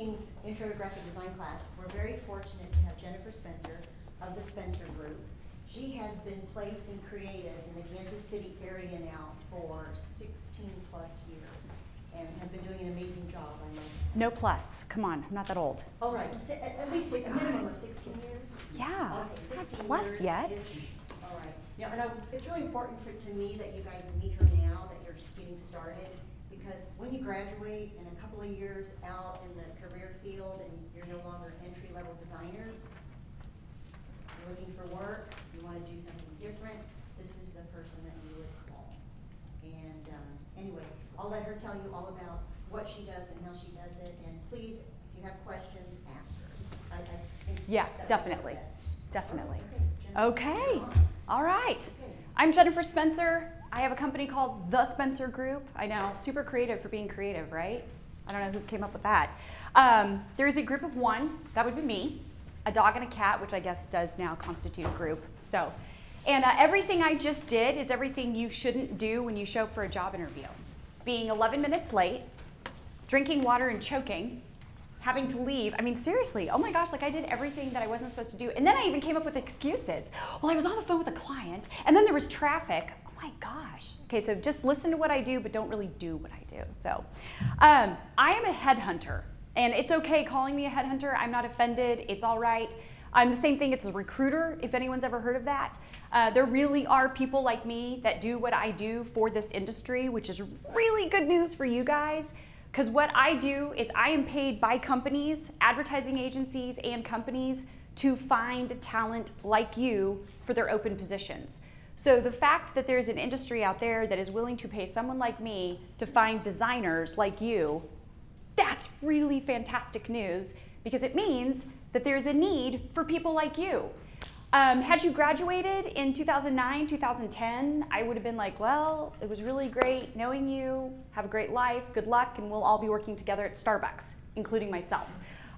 evening's Intro to Graphic Design class, we're very fortunate to have Jennifer Spencer of the Spencer Group. She has been placing creatives in the Kansas City area now for sixteen plus years and have been doing an amazing job, I know. No plus. Come on, I'm not that old. All right, at, least a minimum of sixteen years? Yeah, Okay, not plus years yet. is- All right, yeah, and I, it's really important for, to me that you guys meet her now, that you're just getting started, because when you graduate and a couple of years out in the career field and you're no longer entry-level designer, you're looking for work, you wanna do something different, this is the person that you would call. And, um, anyway, I'll let her tell you all about what she does and how she does it, and please, if you have questions, ask her. I, I think Yeah, that would be definitely. Definitely. Okay, Okay. All right. I'm Jennifer Spencer. I have a company called The Spencer Group. I know, super creative for being creative, right? I don't know who came up with that. Um, there's a group of one, that would be me, a dog and a cat, which I guess does now constitute a group. So, and uh, everything I just did is everything you shouldn't do when you show up for a job interview. Being 11 minutes late, drinking water and choking, having to leave. I mean, seriously, oh my gosh, like I did everything that I wasn't supposed to do. And then I even came up with excuses. Well, I was on the phone with a client, and then there was traffic. My gosh. Okay, so just listen to what I do, but don't really do what I do. So, um, I am a headhunter, and it's okay calling me a headhunter. I'm not offended. It's all right. I'm the same thing. It's a recruiter, if anyone's ever heard of that. Uh, there really are people like me that do what I do for this industry, which is really good news for you guys. Because what I do is I am paid by companies, advertising agencies, and companies to find talent like you for their open positions. So the fact that there's an industry out there that is willing to pay someone like me to find designers like you, that's really fantastic news because it means that there's a need for people like you. Um, had you graduated in 2009, 2010, I would have been like, well, it was really great knowing you. Have a great life. Good luck. And we'll all be working together at Starbucks, including myself.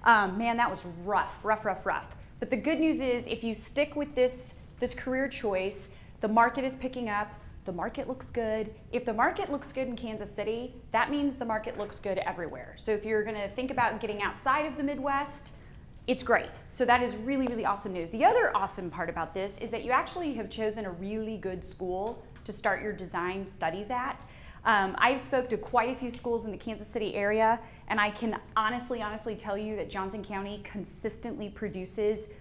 Um, man, that was rough, rough, rough, rough. But the good news is if you stick with this, this career choice, the market is picking up. The market looks good. If the market looks good in Kansas City, that means the market looks good everywhere. So if you're going to think about getting outside of the Midwest, it's great. So that is really, really awesome news. The other awesome part about this is that you actually have chosen a really good school to start your design studies at. Um, I've spoke to quite a few schools in the Kansas City area, and I can honestly, honestly tell you that Johnson County consistently produces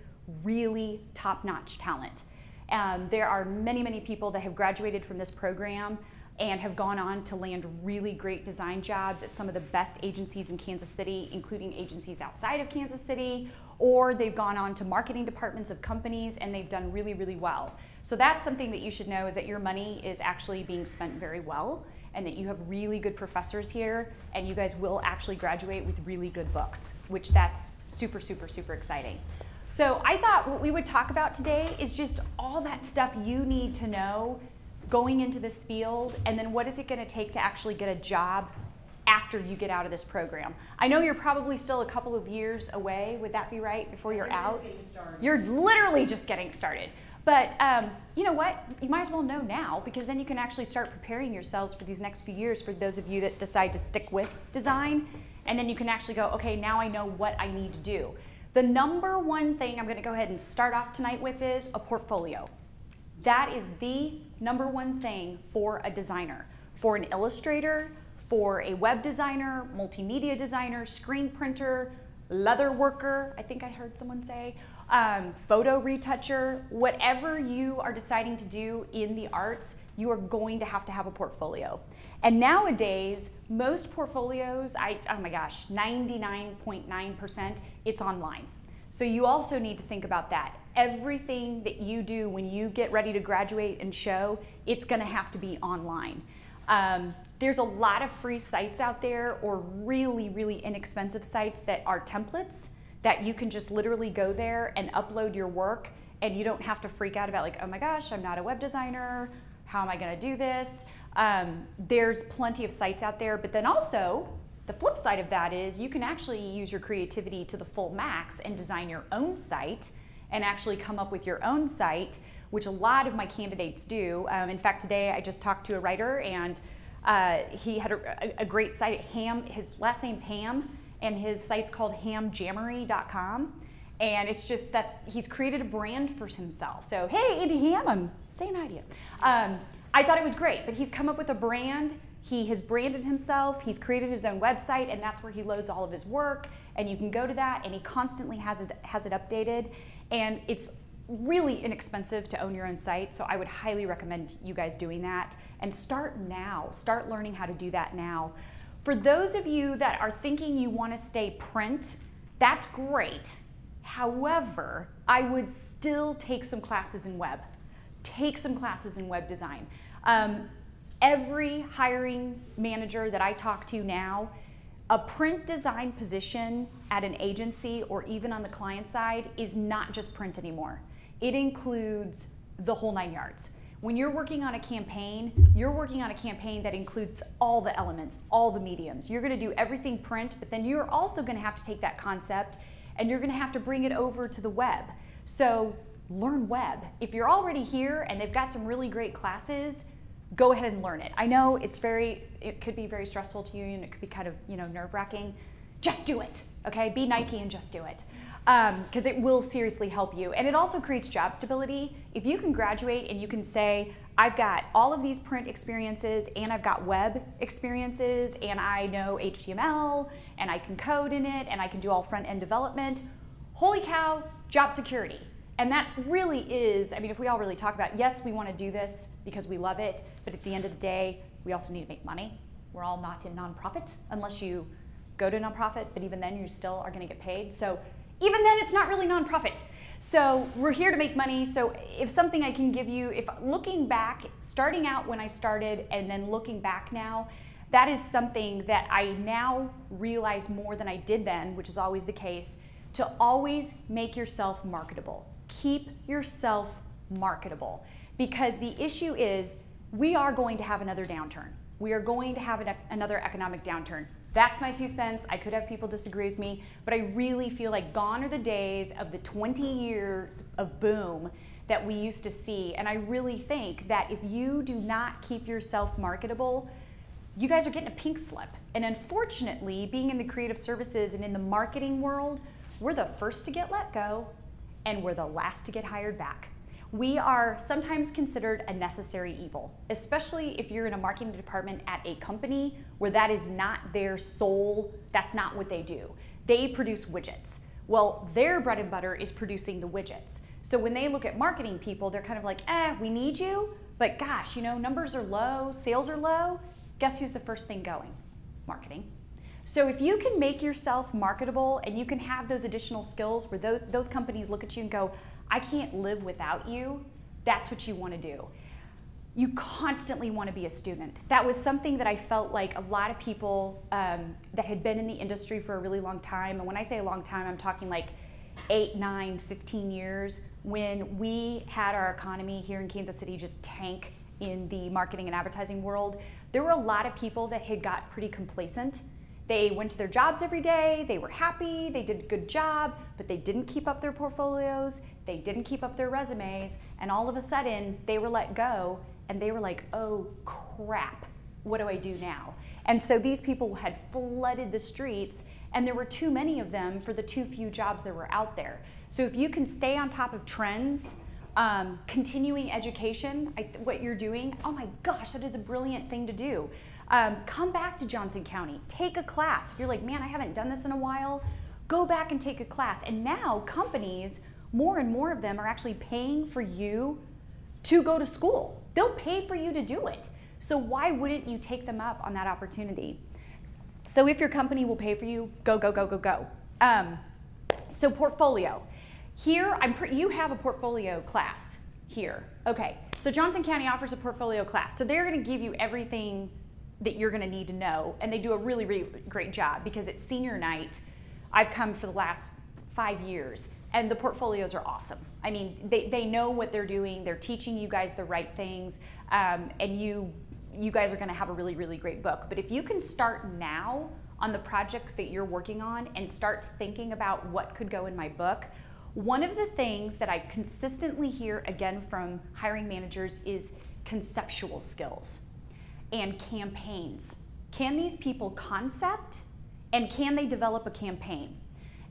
really top-notch talent. Um, there are many, many people that have graduated from this program and have gone on to land really great design jobs at some of the best agencies in Kansas City, including agencies outside of Kansas City, or they've gone on to marketing departments of companies and they've done really, really well. So that's something that you should know is that your money is actually being spent very well and that you have really good professors here and you guys will actually graduate with really good books, which that's super, super, super exciting. So I thought what we would talk about today is just all that stuff you need to know going into this field and then what is it going to take to actually get a job after you get out of this program. I know you're probably still a couple of years away, would that be right, before you're out? getting started. You're literally just getting started. But um, you know what? You might as well know now because then you can actually start preparing yourselves for these next few years for those of you that decide to stick with design. And then you can actually go, okay, now I know what I need to do. The number one thing I'm going to go ahead and start off tonight with is a portfolio. That is the number one thing for a designer. For an illustrator, for a web designer, multimedia designer, screen printer, leather worker, I think I heard someone say, um, photo retoucher, whatever you are deciding to do in the arts, you are going to have to have a portfolio. And nowadays, most portfolios, I, oh my gosh, 99.9%, it's online. So you also need to think about that. Everything that you do when you get ready to graduate and show, it's gonna have to be online. Um, there's a lot of free sites out there or really, really inexpensive sites that are templates that you can just literally go there and upload your work and you don't have to freak out about like, oh my gosh, I'm not a web designer, how am I gonna do this? Um, there's plenty of sites out there, but then also the flip side of that is you can actually use your creativity to the full max and design your own site and actually come up with your own site, which a lot of my candidates do. Um, in fact, today I just talked to a writer and uh, he had a, a, great site, Ham, his last name's Ham, and his site's called hamjammery.com. And it's just that he's created a brand for himself. So, hey, Andy Ham, I'm saying hi to you. Um, I thought it was great, but he's come up with a brand. He has branded himself, he's created his own website, and that's where he loads all of his work. And you can go to that, and he constantly has it, has it updated. And it's really inexpensive to own your own site, so I would highly recommend you guys doing that. And start now, start learning how to do that now. For those of you that are thinking you want to stay print, that's great. However, I would still take some classes in web. Take some classes in web design. Um, every hiring manager that I talk to now, a print design position at an agency or even on the client side is not just print anymore. It includes the whole nine yards. When you're working on a campaign, you're working on a campaign that includes all the elements, all the mediums. You're gonna do everything print, but then you're also gonna have to take that concept and you're gonna have to bring it over to the web. So learn web. If you're already here and they've got some really great classes, go ahead and learn it. I know it's very, it could be very stressful to you and it could be kind of, you know, nerve wracking. Just do it, okay? Be Nike and just do it because um, it will seriously help you. And it also creates job stability. If you can graduate and you can say, I've got all of these print experiences and I've got web experiences and I know HTML and I can code in it and I can do all front end development, holy cow, job security. And that really is, I mean, if we all really talk about, yes, we want to do this because we love it, but at the end of the day, we also need to make money. We're all not in nonprofit unless you go to nonprofit, but even then you still are going to get paid. So even then it's not really nonprofit. So we're here to make money. So if something I can give you, if looking back, starting out when I started and then looking back now, that is something that I now realize more than I did then, which is always the case, to always make yourself marketable. Keep yourself marketable. Because the issue is we are going to have another downturn. We are going to have an, another economic downturn. That's my two cents. I could have people disagree with me, but I really feel like gone are the days of the 20 years of boom that we used to see. And I really think that if you do not keep yourself marketable, you guys are getting a pink slip. And unfortunately, being in the creative services and in the marketing world, we're the first to get let go and we're the last to get hired back we are sometimes considered a necessary evil, especially if you're in a marketing department at a company where that is not their sole, that's not what they do. They produce widgets. Well, their bread and butter is producing the widgets. So when they look at marketing people, they're kind of like, eh, we need you, but gosh, you know, numbers are low, sales are low. Guess who's the first thing going? Marketing. So if you can make yourself marketable and you can have those additional skills where those, those companies look at you and go, I can't live without you, that's what you want to do. You constantly want to be a student. That was something that I felt like a lot of people um, that had been in the industry for a really long time, and when I say a long time, I'm talking like eight, nine, 15 years, when we had our economy here in Kansas City just tank in the marketing and advertising world, there were a lot of people that had got pretty complacent they went to their jobs every day, they were happy, they did a good job, but they didn't keep up their portfolios, they didn't keep up their resumes, and all of a sudden they were let go and they were like, oh crap, what do I do now? And so these people had flooded the streets, and there were too many of them for the too few jobs that were out there. So if you can stay on top of trends, um, continuing education, I, what you're doing, oh my gosh, that is a brilliant thing to do. Um, come back to Johnson County, take a class. If you're like, man, I haven't done this in a while, go back and take a class. And now companies, more and more of them are actually paying for you to go to school. They'll pay for you to do it. So why wouldn't you take them up on that opportunity? So if your company will pay for you, go, go, go, go, go. Um, so portfolio. Here, I'm you have a portfolio class here. Okay, so Johnson County offers a portfolio class. So they're gonna give you everything that you're going to need to know. And they do a really, really great job because it's senior night. I've come for the last five years and the portfolios are awesome. I mean, they, they know what they're doing. They're teaching you guys the right things. Um, and you, you guys are going to have a really, really great book. But if you can start now on the projects that you're working on and start thinking about what could go in my book, one of the things that I consistently hear again from hiring managers is conceptual skills and campaigns. Can these people concept And can they develop a campaign?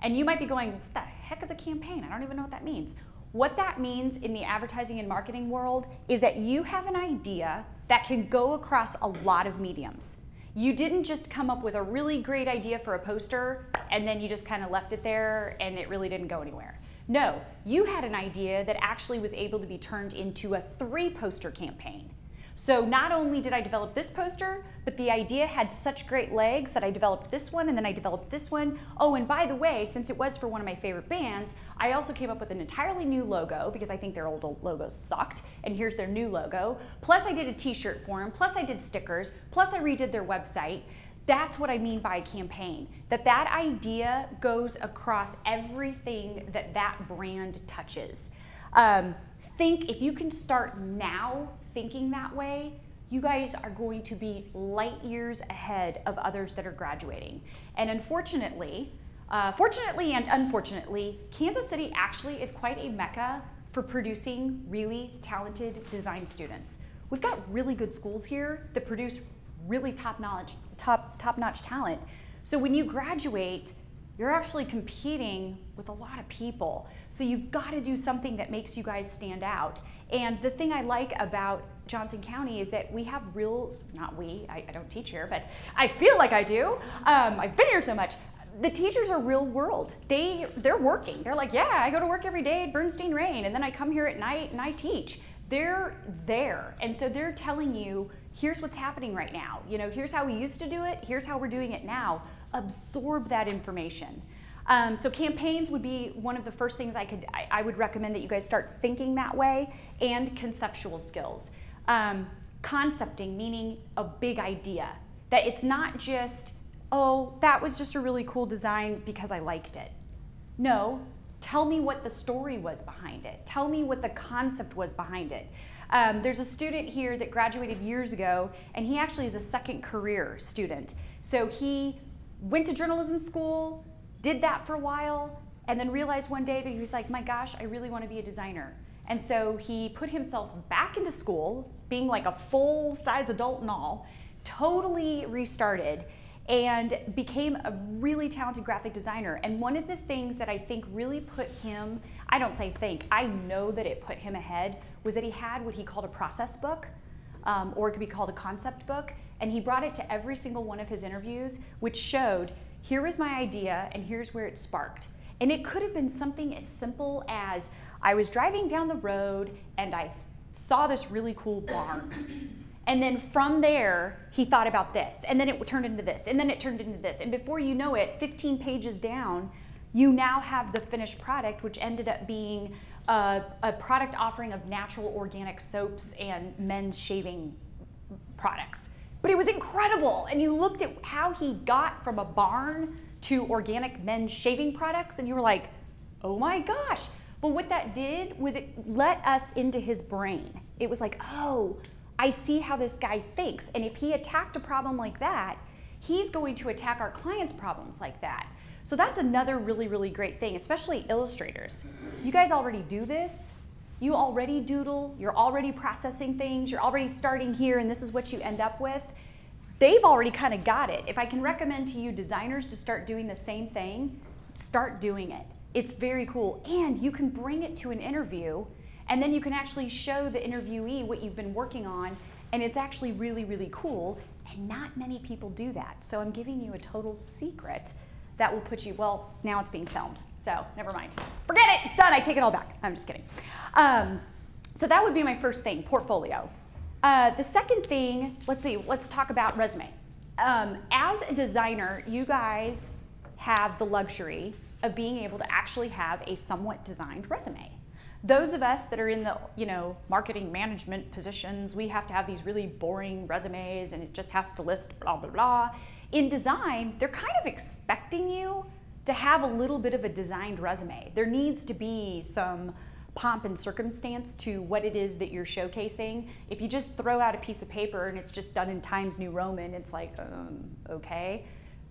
And you might be going, what the heck is a campaign? I don't even know what that means. What that means in the advertising and marketing world is that you have an idea that can go across a lot of mediums. You didn't just come up with a really great idea for a poster and then you just kind of left it there and it really didn't go anywhere. No, you had an idea that actually was able to be turned into a three poster campaign. So not only did I develop this poster, but the idea had such great legs that I developed this one and then I developed this one. Oh, and by the way, since it was for one of my favorite bands, I also came up with an entirely new logo because I think their old, old logos sucked. And here's their new logo. Plus I did a t-shirt for them, plus I did stickers, plus I redid their website. That's what I mean by a campaign. That that idea goes across everything that that brand touches. Um, think if you can start now thinking that way, you guys are going to be light years ahead of others that are graduating. And unfortunately, uh, fortunately and unfortunately, Kansas City actually is quite a mecca for producing really talented design students. We've got really good schools here that produce really top knowledge, top top notch talent. So when you graduate, you're actually competing with a lot of people. So you've got to do something that makes you guys stand out. And the thing I like about Johnson County is that we have real, not we, I, I don't teach here, but I feel like I do. Um, I've been here so much. The teachers are real world. They, they're working. They're like, yeah, I go to work every day at Bernstein-Rein, and then I come here at night and I teach. They're there. And so they're telling you, here's what's happening right now. You know, here's how we used to do it, here's how we're doing it now. Absorb that information. Um, so campaigns would be one of the first things I could I, I, would recommend that you guys start thinking that way and conceptual skills. Um, concepting meaning a big idea that it's not just oh that was just a really cool design because I liked it. No, tell me what the story was behind it. Tell me what the concept was behind it. Um, there's a student here that graduated years ago, and he actually is a second career student. So he went to journalism school, did that for a while, and then realized one day that he was like, my gosh, I really want to be a designer. And so he put himself back into school, being like a full size adult and all, totally restarted, and became a really talented graphic designer. And one of the things that I think really put him, I don't say think, I know that it put him ahead, was that he had what he called a process book, um, or it could be called a concept book. And he brought it to every single one of his interviews, which showed here was my idea and here's where it sparked. And it could have been something as simple as I was driving down the road and I saw this really cool barn. And then from there, he thought about this, and then it turned into this, and then it turned into this. And before you know it, 15 pages down, you now have the finished product, which ended up being a, a product offering of natural organic soaps and men's shaving products. But it was incredible. And you looked at how he got from a barn to organic men's shaving products, and you were like, oh my gosh. But what that did was it let us into his brain. It was like, oh, I see how this guy thinks. And if he attacked a problem like that, he's going to attack our clients' problems like that. So that's another really, really great thing, especially illustrators. You guys already do this. You already doodle, you're already processing things, you're already starting here, and this is what you end up with. They've already kind of got it. If I can recommend to you designers to start doing the same thing, start doing it. It's very cool. And you can bring it to an interview, and then you can actually show the interviewee what you've been working on, and it's actually really, really cool. And not many people do that. So I'm giving you a total secret that will put you, well, now it's being filmed. So never mind. Forget it, it's done, I take it all back. I'm just kidding. Um, so that would be my first thing, portfolio. Uh, the second thing, let's see, let's talk about resume. Um, as a designer, you guys have the luxury of being able to actually have a somewhat designed resume. Those of us that are in the, you know, marketing management positions, we have to have these really boring resumes and it just has to list blah, blah, blah. In design, they're kind of expecting you to have a little bit of a designed resume. There needs to be some pomp and circumstance to what it is that you're showcasing. If you just throw out a piece of paper and it's just done in Times New Roman, it's like, um, okay,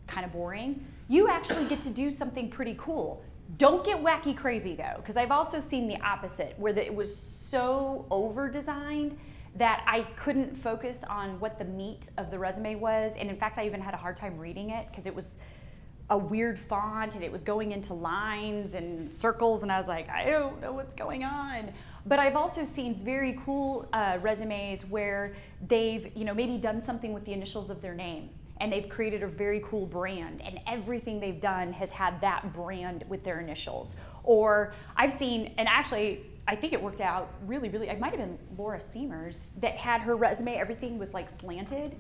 kind of boring. You actually get to do something pretty cool. Don't get wacky crazy though, because I've also seen the opposite, where the, it was so over designed that I couldn't focus on what the meat of the resume was. And in fact, I even had a hard time reading it because it was a weird font and it was going into lines and circles and I was like, I don't know what's going on. But I've also seen very cool uh, resumes where they've, you know, maybe done something with the initials of their name and they've created a very cool brand and everything they've done has had that brand with their initials. Or I've seen, and actually, I think it worked out really, really, it might have been Laura Seamers that had her resume, everything was like slanted.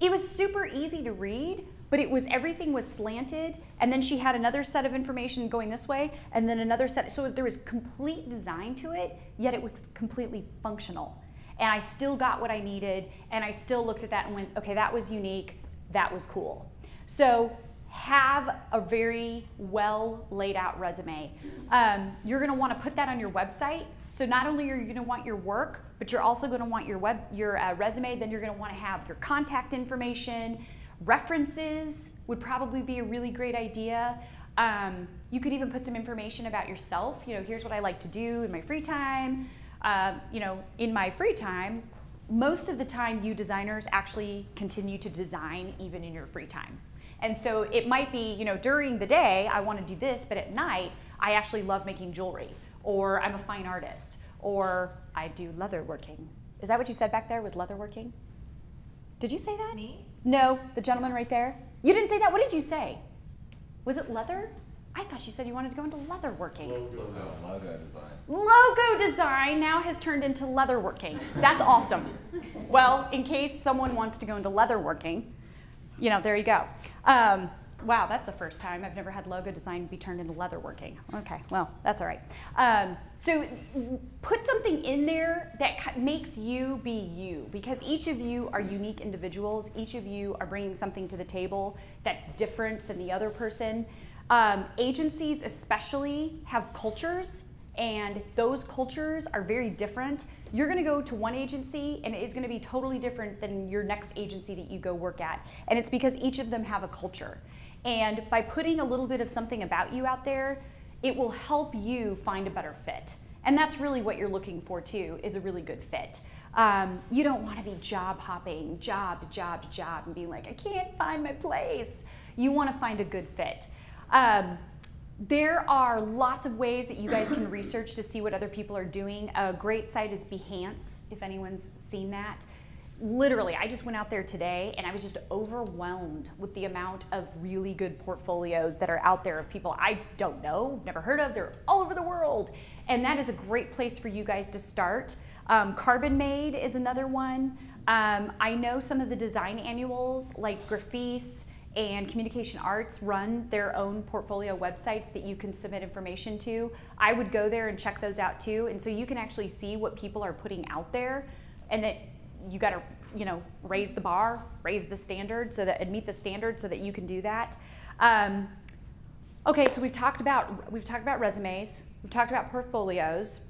It was super easy to read, but it was everything was slanted and then she had another set of information going this way and then another set so there was complete design to it yet it was completely functional. And i still got what i needed and i still looked at that and went okay that was unique that was cool. So have a very well laid out resume. Um, you're going to want to put that on your website so not only are you going to want your work but you're also going to want your web your uh, resume then you're going to want to have your contact information References would probably be a really great idea. Um, you could even put some information about yourself. You know, here's what I like to do in my free time. Uh, you know, in my free time, most of the time, you designers actually continue to design even in your free time. And so it might be, you know, during the day, I want to do this, but at night, I actually love making jewelry, or I'm a fine artist, or I do leather working. Is that what you said back there? Was leather working? Did you say that? Me? No, the gentleman right there. You didn't say that. What did you say? Was it leather? I thought you said you wanted to go into leather working. Logo, logo design. Logo design now has turned into leather working. That's awesome. well, in case someone wants to go into leather working, you know, there you go. Um, Wow, that's the first time. I've never had logo design be turned into leather working. Okay, well, that's all right. Um, so put something in there that makes you be you because each of you are unique individuals. Each of you are bringing something to the table that's different than the other person. Um, agencies, especially, have cultures, and those cultures are very different. You're going to go to one agency and it is going to be totally different than your next agency that you go work at. And it's because each of them have a culture. And by putting a little bit of something about you out there, it will help you find a better fit. And that's really what you're looking for too, is a really good fit. Um, you don't want to be job hopping, job job job, and being like, I can't find my place. You want to find a good fit. Um, there are lots of ways that you guys can research to see what other people are doing. A great site is Behance, if anyone's seen that literally, I just went out there today and I was just overwhelmed with the amount of really good portfolios that are out there of people I don't know, never heard of. They're all over the world. And that is a great place for you guys to start. Um, Carbonmade is another one. Um, I know some of the design annuals like Graphis and Communication Arts run their own portfolio websites that you can submit information to. I would go there and check those out too. And so you can actually see what people are putting out there and that you got to you know raise the bar, raise the standard so that and meet the standard so that you can do that. Um, okay, so we've talked about we've talked about resumes, we've talked about portfolios,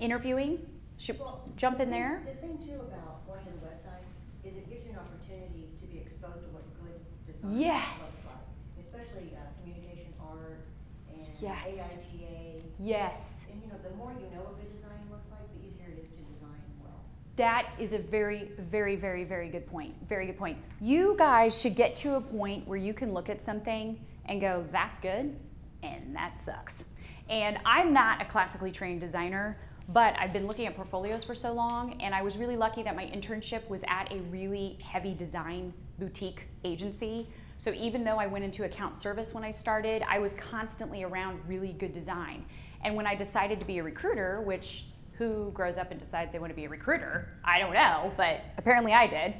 interviewing. Should well, jump in there. The thing too about going to the websites is it gives you an opportunity to be exposed to what good design yes. like, especially uh, communication art and yes. AIGA. Yes. And you know, the more you know a good that is a very, very, very, very good point. Very good point. You guys should get to a point where you can look at something and go, that's good, and that sucks. And I'm not a classically trained designer, but I've been looking at portfolios for so long, and I was really lucky that my internship was at a really heavy design boutique agency. So even though I went into account service when I started, I was constantly around really good design. And when I decided to be a recruiter, which who grows up and decides they want to be a recruiter. I don't know, but apparently I did.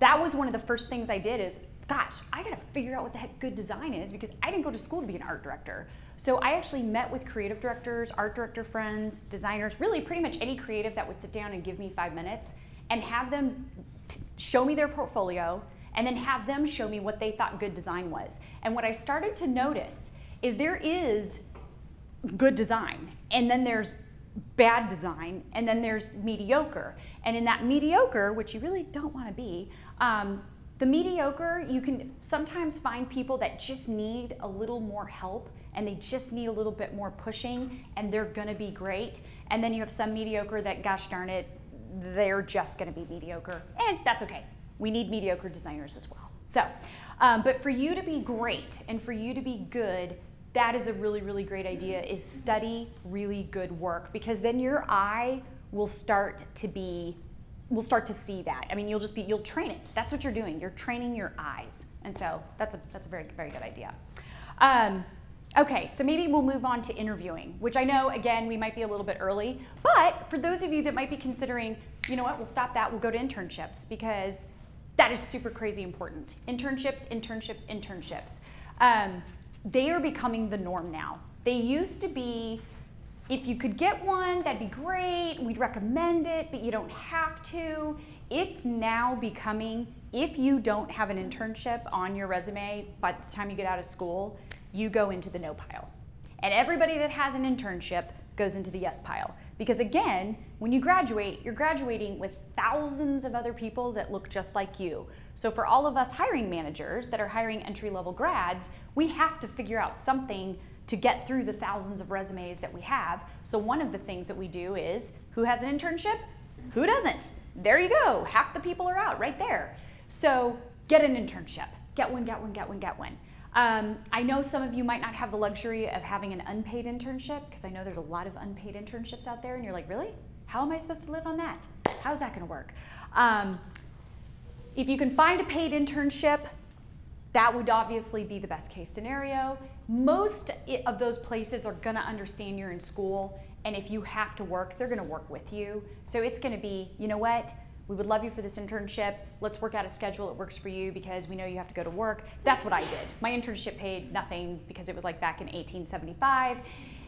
That was one of the first things I did is, gosh, I gotta figure out what the heck good design is because I didn't go to school to be an art director. So I actually met with creative directors, art director friends, designers, really pretty much any creative that would sit down and give me five minutes and have them show me their portfolio and then have them show me what they thought good design was. And what I started to notice is there is good design and then there's bad design, and then there's mediocre. And in that mediocre, which you really don't want to be, um, the mediocre, you can sometimes find people that just need a little more help and they just need a little bit more pushing and they're going to be great. And then you have some mediocre that, gosh darn it, they're just going to be mediocre. And that's okay. We need mediocre designers as well. So, Um, but for you to be great and for you to be good, that is a really, really great idea is study really good work because then your eye will start to be will start to see that. I mean, you'll just be you'll train it. That's what you're doing. You're training your eyes. And so that's a that's a very very good idea. Um, okay, so maybe we'll move on to interviewing, which I know again we might be a little bit early, but for those of you that might be considering, you know what, we'll stop that. We'll go to internships because that is super crazy important. Internships, internships, internships. Um, they are becoming the norm now. They used to be, if you could get one, that'd be great. We'd recommend it, but you don't have to. It's now becoming, if you don't have an internship on your resume by the time you get out of school, you go into the no pile. And everybody that has an internship goes into the yes pile. Because again, when you graduate, you're graduating with thousands of other people that look just like you. So for all of us hiring managers that are hiring entry level grads, we have to figure out something to get through the thousands of resumes that we have. So one of the things that we do is who has an internship? Who doesn't? There you go. Half the people are out right there. So get an internship. Get one, get one, get one, get one. Um, I know some of you might not have the luxury of having an unpaid internship because I know there's a lot of unpaid internships out there, and you're like, really? How am I supposed to live on that? How's that going to work? Um, if you can find a paid internship, that would obviously be the best case scenario. Most of those places are to understand you're in school, and if you have to work, they're to work with you. So it's to be, you know what? we would love you for this internship. Let's work out a schedule that works for you because we know you have to go to work. That's what I did. My internship paid nothing because it was like back in 1875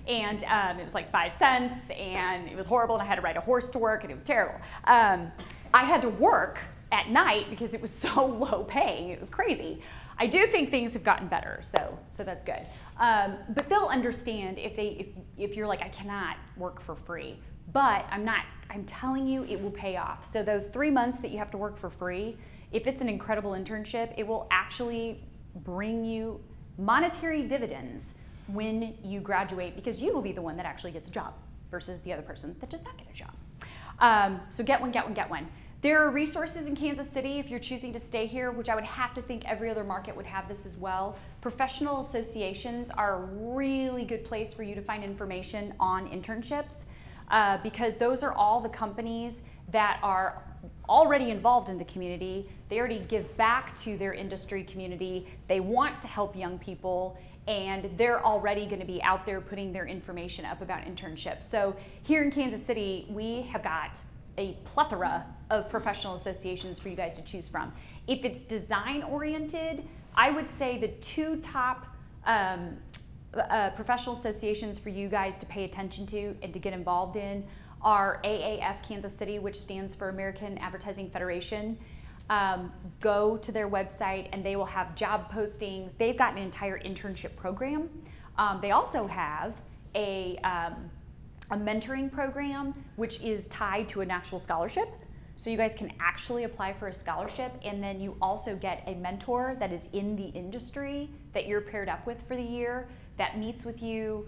and um, it was like five cents and it was horrible and I had to ride a horse to work and it was terrible. Um, I had to work at night because it was so low paying. It was crazy. I do think things have gotten better, so so that's good. Um, but they'll understand if they if, if you're like I cannot work for free, but I'm not I'm telling you, it will pay off. So those three months that you have to work for free, if it's an incredible internship, it will actually bring you monetary dividends when you graduate because you will be the one that actually gets a job versus the other person that does not get a job. Um, so get one, get one, get one. There are resources in Kansas City if you're choosing to stay here, which I would have to think every other market would have this as well. Professional associations are a really good place for you to find information on internships uh, because those are all the companies that are already involved in the community. They already give back to their industry community. They want to help young people and they're already going to be out there putting their information up about internships. So here in Kansas City, we have got a plethora of professional associations for you guys to choose from. If it's design oriented, I would say the two top um, uh, professional associations for you guys to pay attention to and to get involved in are AAF Kansas City, which stands for American Advertising Federation. Um, go to their website and they will have job postings. They've got an entire internship program. Um, they also have a, um, a mentoring program which is tied to an actual scholarship. So you guys can actually apply for a scholarship and then you also get a mentor that is in the industry that you're paired up with for the year that meets with you,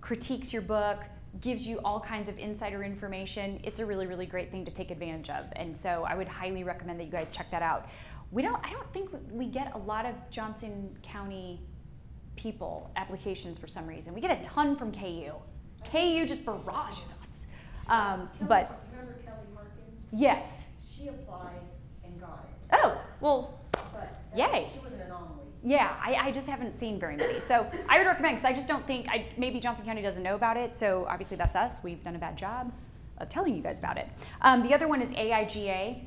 critiques your book, gives you all kinds of insider information. It's a really, really great thing to take advantage of. And so I would highly recommend that you guys check that out. We don't, I don't think we get a lot of Johnson County people applications for some reason. We get a ton from KU. KU just barrages us. Um, but? Yes. She applied and got it, Oh, well, but. Yay. She was an anomaly. Yeah, I, I just haven't seen very many. So I would recommend because I just don't think I maybe Johnson County doesn't know about it. So obviously that's us. We've done a bad job of telling you guys about it. Um, the other one is AIGA.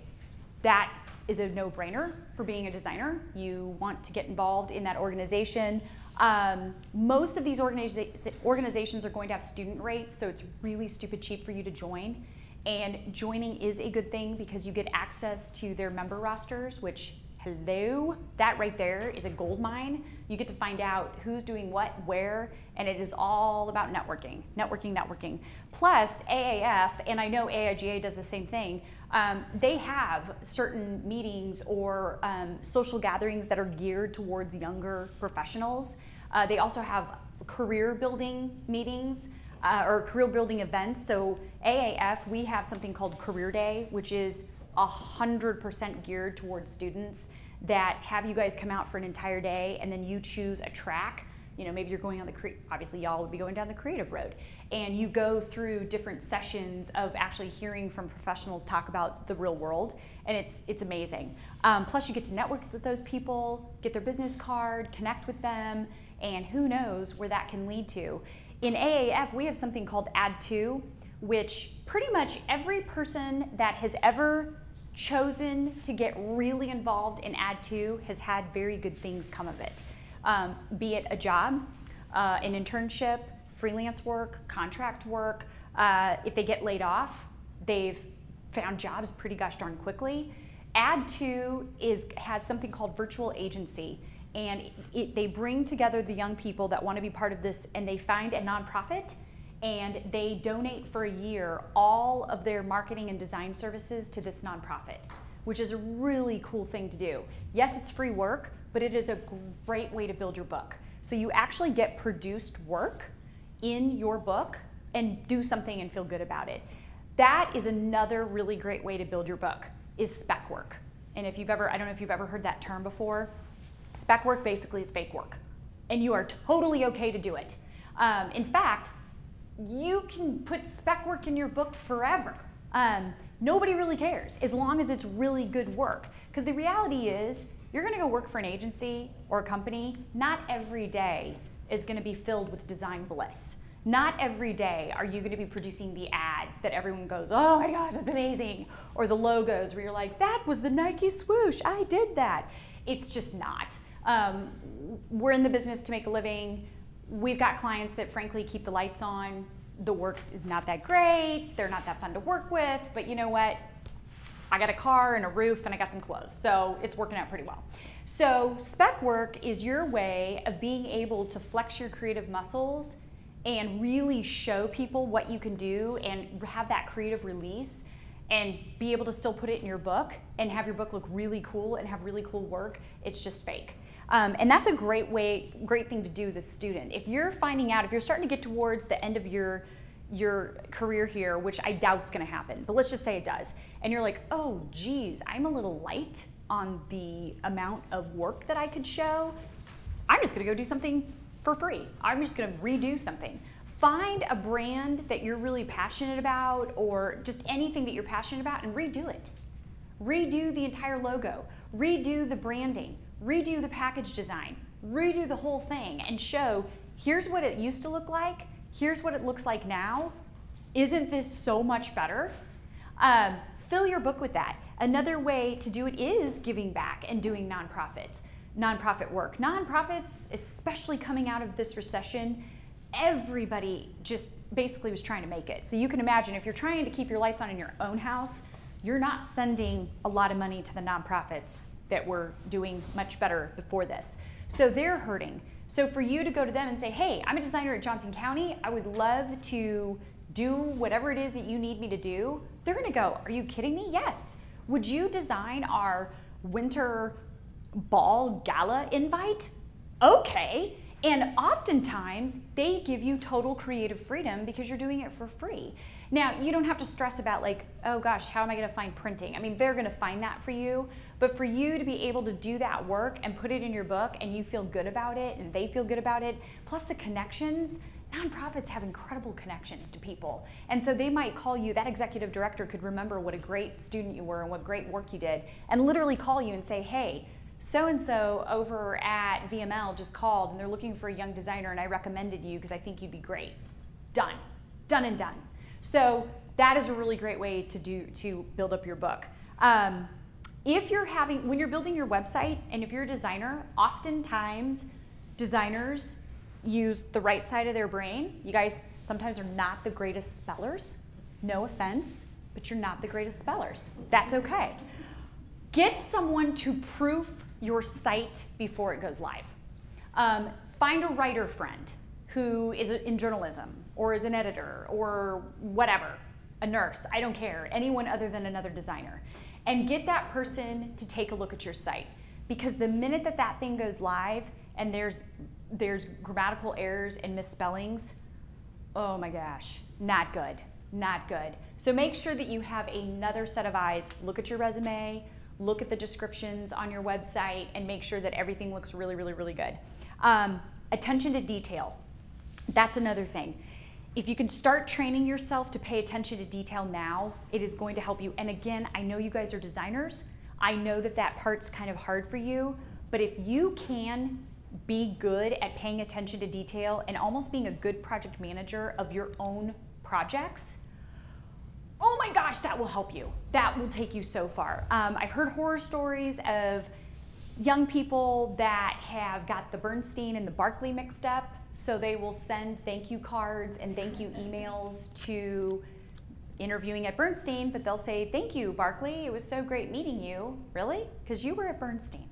That is a no-brainer for being a designer. You want to get involved in that organization. Um, most of these organiza organizations are going to have student rates, so it's really stupid cheap for you to join. And joining is a good thing because you get access to their member rosters, which hello, that right there is a gold mine. You get to find out who's doing what, where, and it is all about networking, networking, networking. Plus, AAF, and I know AIGA does the same thing, um, they have certain meetings or um, social gatherings that are geared towards younger professionals. Uh, they also have career building meetings. Uh, or career building events. So AAF, we have something called Career Day, which is 100% geared towards students. that have you guys come out for an entire day and then you choose a track. You know, maybe you're going on the, cre- obviously, y'all would be going down the creative road. And you go through different sessions of actually hearing from professionals talk about the real world. And it's, it's amazing. Um, plus, you get to network with those people, get their business card, connect with them, and who knows where that can lead to. In AAF, we have something called Ad 2, which pretty much every person that has ever chosen to get really involved in Ad 2 has had very good things come of it. Um, be it a job, uh, an internship, freelance work, contract work. Uh, if they get laid off, they've found jobs pretty gosh darn quickly. Ad 2 is has something called virtual agency, and it, they bring together the young people that want to be part of this, and they find a nonprofit and they donate for a year all of their marketing and design services to this nonprofit, which is a really cool thing to do. Yes, it's free work, but it is a great way to build your book. So you actually get produced work in your book and do something and feel good about it. That is another really great way to build your book is spec work. And if you've ever, I don't know if you've ever heard that term before, spec work basically is fake work. And you are totally okay to do it. Um, in fact, you can put spec work in your book forever. Um, nobody really cares as long as it's really good work. Because the reality is, you're going to go work for an agency or a company, not every day is going to be filled with design bliss. Not every day are you going to be producing the ads that everyone goes, oh my gosh, that's amazing. Or the logos where you're like, that was the Nike swoosh, I did that. It's just not. Um, we're in the business to make a living. We've got clients that frankly keep the lights on. The work is not that great, they're not that fun to work with, but you know what? I got a car and a roof and I got some clothes, so it's working out pretty well. So, spec work is your way of being able to flex your creative muscles and really show people what you can do and have that creative release and be able to still put it in your book and have your book look really cool and have really cool work. It's just fake. Um, and that's a great way, great thing to do as a student. If you're finding out, if you're starting to get towards the end of your your career here, which I doubt is going to happen, but let's just say it does, and you're like, oh, geez, I'm a little light on the amount of work that I could show. I'm just going to go do something for free. I'm just going to redo something. Find a brand that you're really passionate about, or just anything that you're passionate about, and redo it. Redo the entire logo. Redo the branding redo the package design, redo the whole thing, and show here's what it used to look like, here's what it looks like now. Isn't this so much better? Um, fill your book with that. Another way to do it is giving back and doing nonprofits, nonprofit work. Nonprofits, especially coming out of this recession, everybody just basically was trying to make it. So you can imagine if you're trying to keep your lights on in your own house, you're not sending a lot of money to the nonprofits that were doing much better before this. So they're hurting. So for you to go to them and say, hey, I'm a designer at Johnson County, I would love to do whatever it is that you need me to do, they're gonna go, are you kidding me? Yes. Would you design our winter ball gala invite? Okay. And oftentimes they give you total creative freedom because you're doing it for free. Now, you don't have to stress about, like, oh gosh, how am I gonna find printing? I mean, they're gonna find that for you, but for you to be able to do that work and put it in your book and you feel good about it and they feel good about it, plus the connections, nonprofits have incredible connections to people. And so they might call you, that executive director could remember what a great student you were and what great work you did, and literally call you and say, hey, so and so over at VML just called and they're looking for a young designer and I recommended you because I think you'd be great. Done. Done and done. So that is a really great way to do to build up your book. Um, if you're having, when you're building your website, and if you're a designer, oftentimes designers use the right side of their brain. You guys sometimes are not the greatest spellers. No offense, but you're not the greatest spellers. That's okay. Get someone to proof your site before it goes live. Um, find a writer friend who is in journalism or is an editor or whatever, a nurse, I don't care, anyone other than another designer and get that person to take a look at your site. Because the minute that that thing goes live and there's there's grammatical errors and misspellings, oh my gosh, not good, not good. So make sure that you have another set of eyes. Look at your resume, look at the descriptions on your website, and make sure that everything looks really, really, really good. Um, attention to detail. That's another thing. If you can start training yourself to pay attention to detail now, it is going to help you. And again, I know you guys are designers. I know that that part's kind of hard for you, but if you can be good at paying attention to detail and almost being a good project manager of your own projects, oh my gosh, that will help you. That will take you so far. Um, I've heard horror stories of young people that have got the Bernstein and the Barkley mixed up, so they will send thank you cards and thank you emails to interviewing at Bernstein, but they'll say, Thank you, Barkley. It was so great meeting you. Really? Because you were at Bernstein.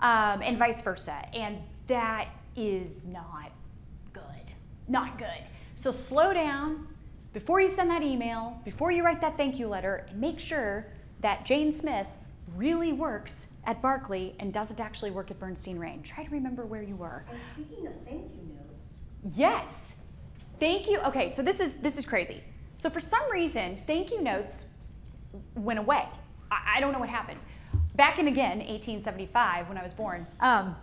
Um, and vice versa. And that is not good. Not good. So slow down before you send that email, before you write that thank you letter, and make sure that Jane Smith really works at Barkley and doesn't actually work at Bernstein-Rein. Try to remember where you were. And speaking of thank you notes, Yes. Thank you. Okay, so this is this is crazy. So for some reason, thank you notes went away. I, I don't know what happened. Back in again 1875 when I was born, um,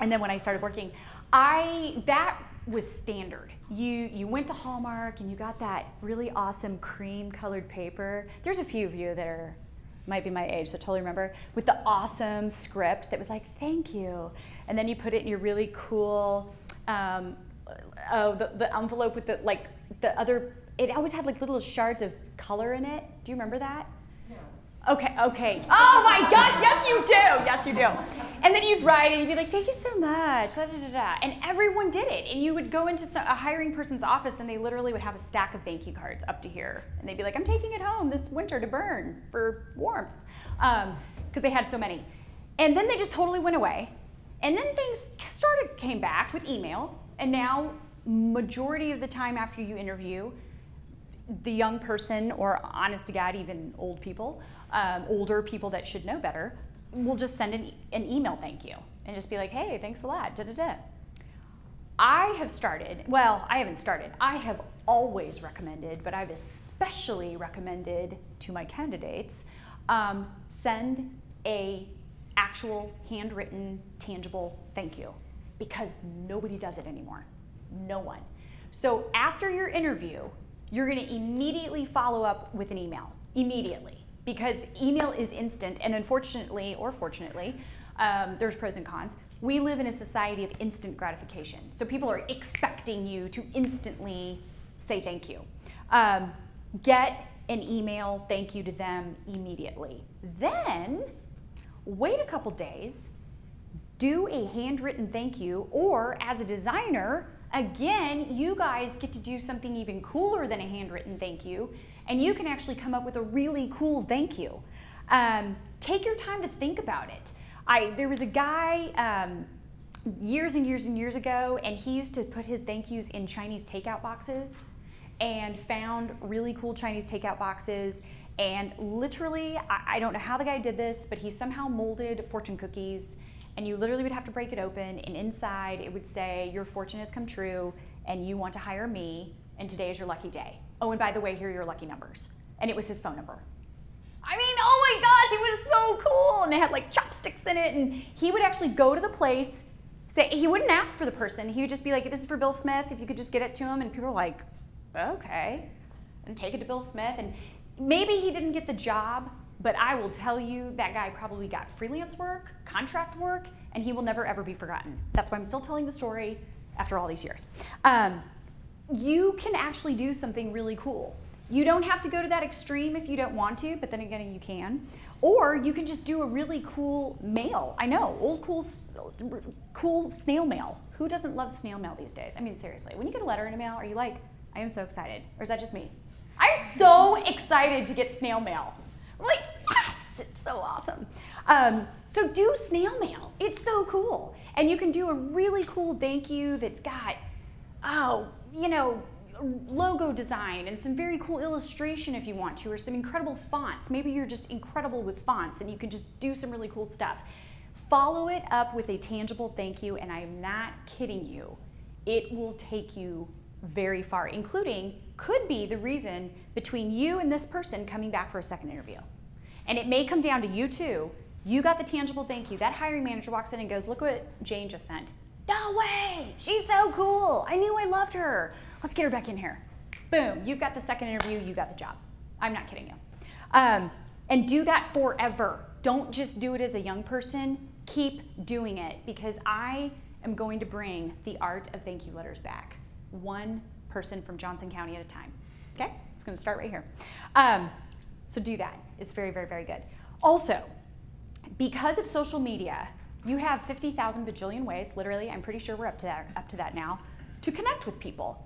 and then when I started working, I that was standard. You you went to Hallmark and you got that really awesome cream colored paper. There's a few of you that are might be my age, so totally remember, with the awesome script that was like, thank you. And then you put it in your really cool, um, oh, the, the envelope with the, like, the other, it always had like little shards of color in it. Do you remember that? Okay, okay. Oh my gosh, yes you do. Yes you do. And then you'd write and you'd be like, thank you so much. Da, da, da, da. And everyone did it. And you would go into a hiring person's office and they literally would have a stack of thank you cards up to here. And they'd be like, I'm taking it home this winter to burn for warmth. Um, because they had so many. And then they just totally went away. And then things started came back with email. And now majority of the time after you interview, the young person, or honest to God, even old people, um, older people that should know better, will just send an, e- an email thank you and just be like, hey, thanks a lot, da da da. I have started, well, I haven't started, I have always recommended, but I've especially recommended to my candidates um, send a actual handwritten, tangible thank you because nobody does it anymore. No one. So after your interview, you're going to immediately follow up with an email. Immediately. Because email is instant, and unfortunately, or fortunately, um, there's pros and cons. We live in a society of instant gratification. So people are expecting you to instantly say thank you. Um, get an email thank you to them immediately. Then wait a couple days, do a handwritten thank you, or as a designer, again, you guys get to do something even cooler than a handwritten thank you, and you can actually come up with a really cool thank you. Um, take your time to think about it. I there was a guy um, years and years and years ago, and he used to put his thank yous in Chinese takeout boxes, and found really cool Chinese takeout boxes. And literally, I, I don't know how the guy did this, but he somehow molded fortune cookies. And you literally would have to break it open, and inside it would say, Your fortune has come true, and you want to hire me, and today is your lucky day. Oh, and by the way, here are your lucky numbers. And it was his phone number. I mean, oh my gosh, it was so cool. And it had like chopsticks in it. And he would actually go to the place, say, he wouldn't ask for the person. He would just be like, this is for Bill Smith. If you could just get it to him. And people were like, okay. And take it to Bill Smith. And maybe he didn't get the job, but I will tell you that guy probably got freelance work, contract work, and he will never ever be forgotten. That's why I'm still telling the story after all these years. Um, you can actually do something really cool. You don't have to go to that extreme if you don't want to, but then again, you can. Or you can just do a really cool mail. I know, old cool, cool snail mail. Who doesn't love snail mail these days? I mean, seriously, when you get a letter in the mail, are you like, I am so excited? Or is that just me? I'm so excited to get snail mail. I'm like, yes, it's so awesome. Um, so do snail mail. It's so cool. And you can do a really cool thank you that's got, oh, you know, logo design and some very cool illustration if you want to, or some incredible fonts. Maybe you're just incredible with fonts and you can just do some really cool stuff. Follow it up with a tangible thank you, and I'm not kidding you. It will take you very far, including could be the reason between you and this person coming back for a second interview. And it may come down to you too. You got the tangible thank you. That hiring manager walks in and goes, Look what Jane just sent. No way! She's so cool. I knew I loved her. Let's get her back in here. Boom, you've got the second interview, you got the job. I'm not kidding you. Um, and do that forever. Don't just do it as a young person, keep doing it because I am going to bring the art of thank you letters back, one person from Johnson County at a time. Okay, it's going to start right here. Um, so do that. It's very, very, very good. Also, because of social media, you have 50,000 bajillion ways, literally, I'm pretty sure we're up to that, up to that now, to connect with people.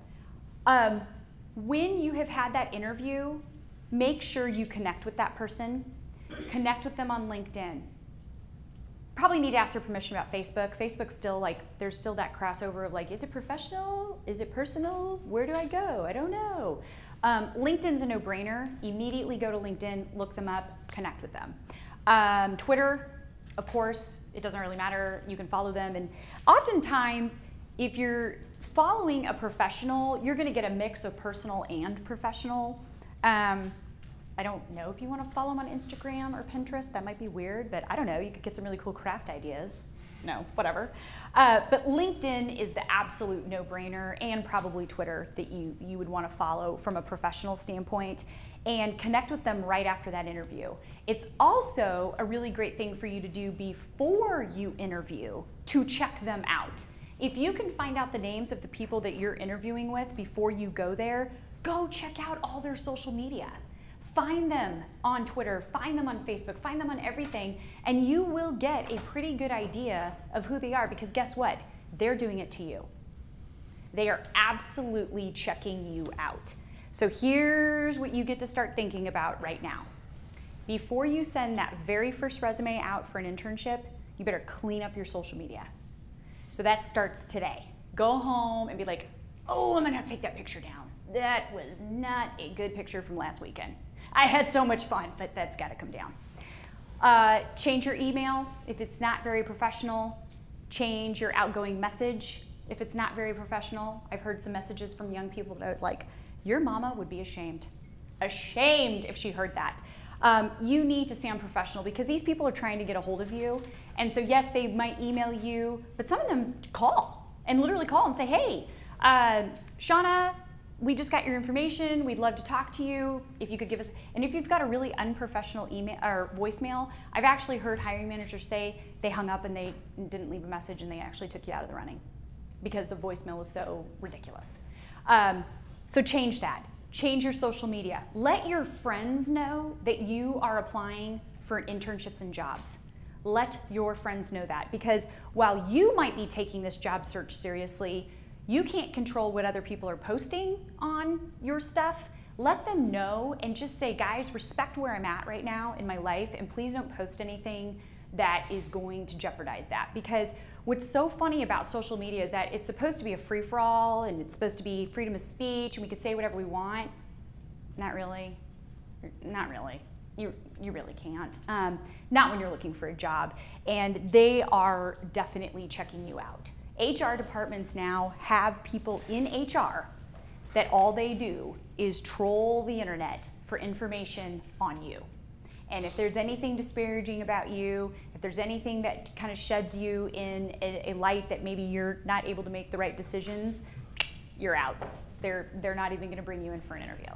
Um, when you have had that interview, make sure you connect with that person. Connect with them on LinkedIn. Probably need to ask their permission about Facebook. Facebook's still like, there's still that crossover of like, is it professional? Is it personal? Where do I go? I don't know. Um, LinkedIn's a no brainer. Immediately go to LinkedIn, look them up, connect with them. Um, Twitter, of course, it doesn't really matter. You can follow them. And oftentimes, if you're following a professional, you're going to get a mix of personal and professional. Um, I don't know if you want to follow them on Instagram or Pinterest. That might be weird, but I don't know. You could get some really cool craft ideas. No, whatever. Uh, but LinkedIn is the absolute no-brainer, and probably Twitter that you you would want to follow from a professional standpoint, and connect with them right after that interview. It's also a really great thing for you to do before you interview to check them out. If you can find out the names of the people that you're interviewing with before you go there, go check out all their social media. Find them on Twitter, find them on Facebook, find them on everything, and you will get a pretty good idea of who they are because guess what? They're doing it to you. They are absolutely checking you out. So here's what you get to start thinking about right now. Before you send that very first resume out for an internship, you better clean up your social media. So that starts today. Go home and be like, oh, I'm gonna take that picture down. That was not a good picture from last weekend. I had so much fun, but that's gotta come down. Uh, change your email if it's not very professional. Change your outgoing message if it's not very professional. I've heard some messages from young people that I was like, your mama would be ashamed. Ashamed if she heard that. Um, you need to sound professional because these people are trying to get a hold of you. And so, yes, they might email you, but some of them call and literally call and say, hey, uh, Shauna, we just got your information. We'd love to talk to you. If you could give us, and if you've got a really unprofessional email or voicemail, I've actually heard hiring managers say they hung up and they didn't leave a message and they actually took you out of the running because the voicemail was so ridiculous. Um, so change that. Change your social media. Let your friends know that you are applying for internships and jobs. Let your friends know that because while you might be taking this job search seriously, you can't control what other people are posting on your stuff. Let them know and just say, guys, respect where I'm at right now in my life, and please don't post anything that is going to jeopardize that. Because what's so funny about social media is that it's supposed to be a free for all and it's supposed to be freedom of speech and we can say whatever we want. Not really. Not really. You, you really can't. Um, not when you're looking for a job. And they are definitely checking you out. HR departments now have people in HR that all they do is troll the internet for information on you. And if there's anything disparaging about you, if there's anything that kind of sheds you in a, a, light that maybe you're not able to make the right decisions, you're out. They're, they're not even going to bring you in for an interview.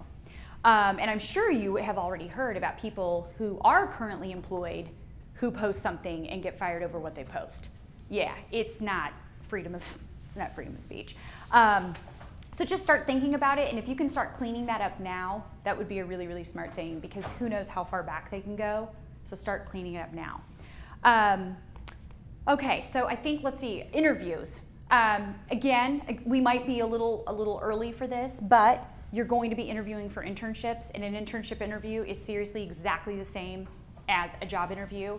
Um, and I'm sure you have already heard about people who are currently employed who post something and get fired over what they post. Yeah, it's not freedom of it's not freedom of speech. Um, so just start thinking about it, and if you can start cleaning that up now, that would be a really, really smart thing because who knows how far back they can go. So start cleaning it up now. Um, okay, so I think let's see interviews. Um, again, we might be a little a little early for this, but you're going to be interviewing for internships, and an internship interview is seriously exactly the same as a job interview.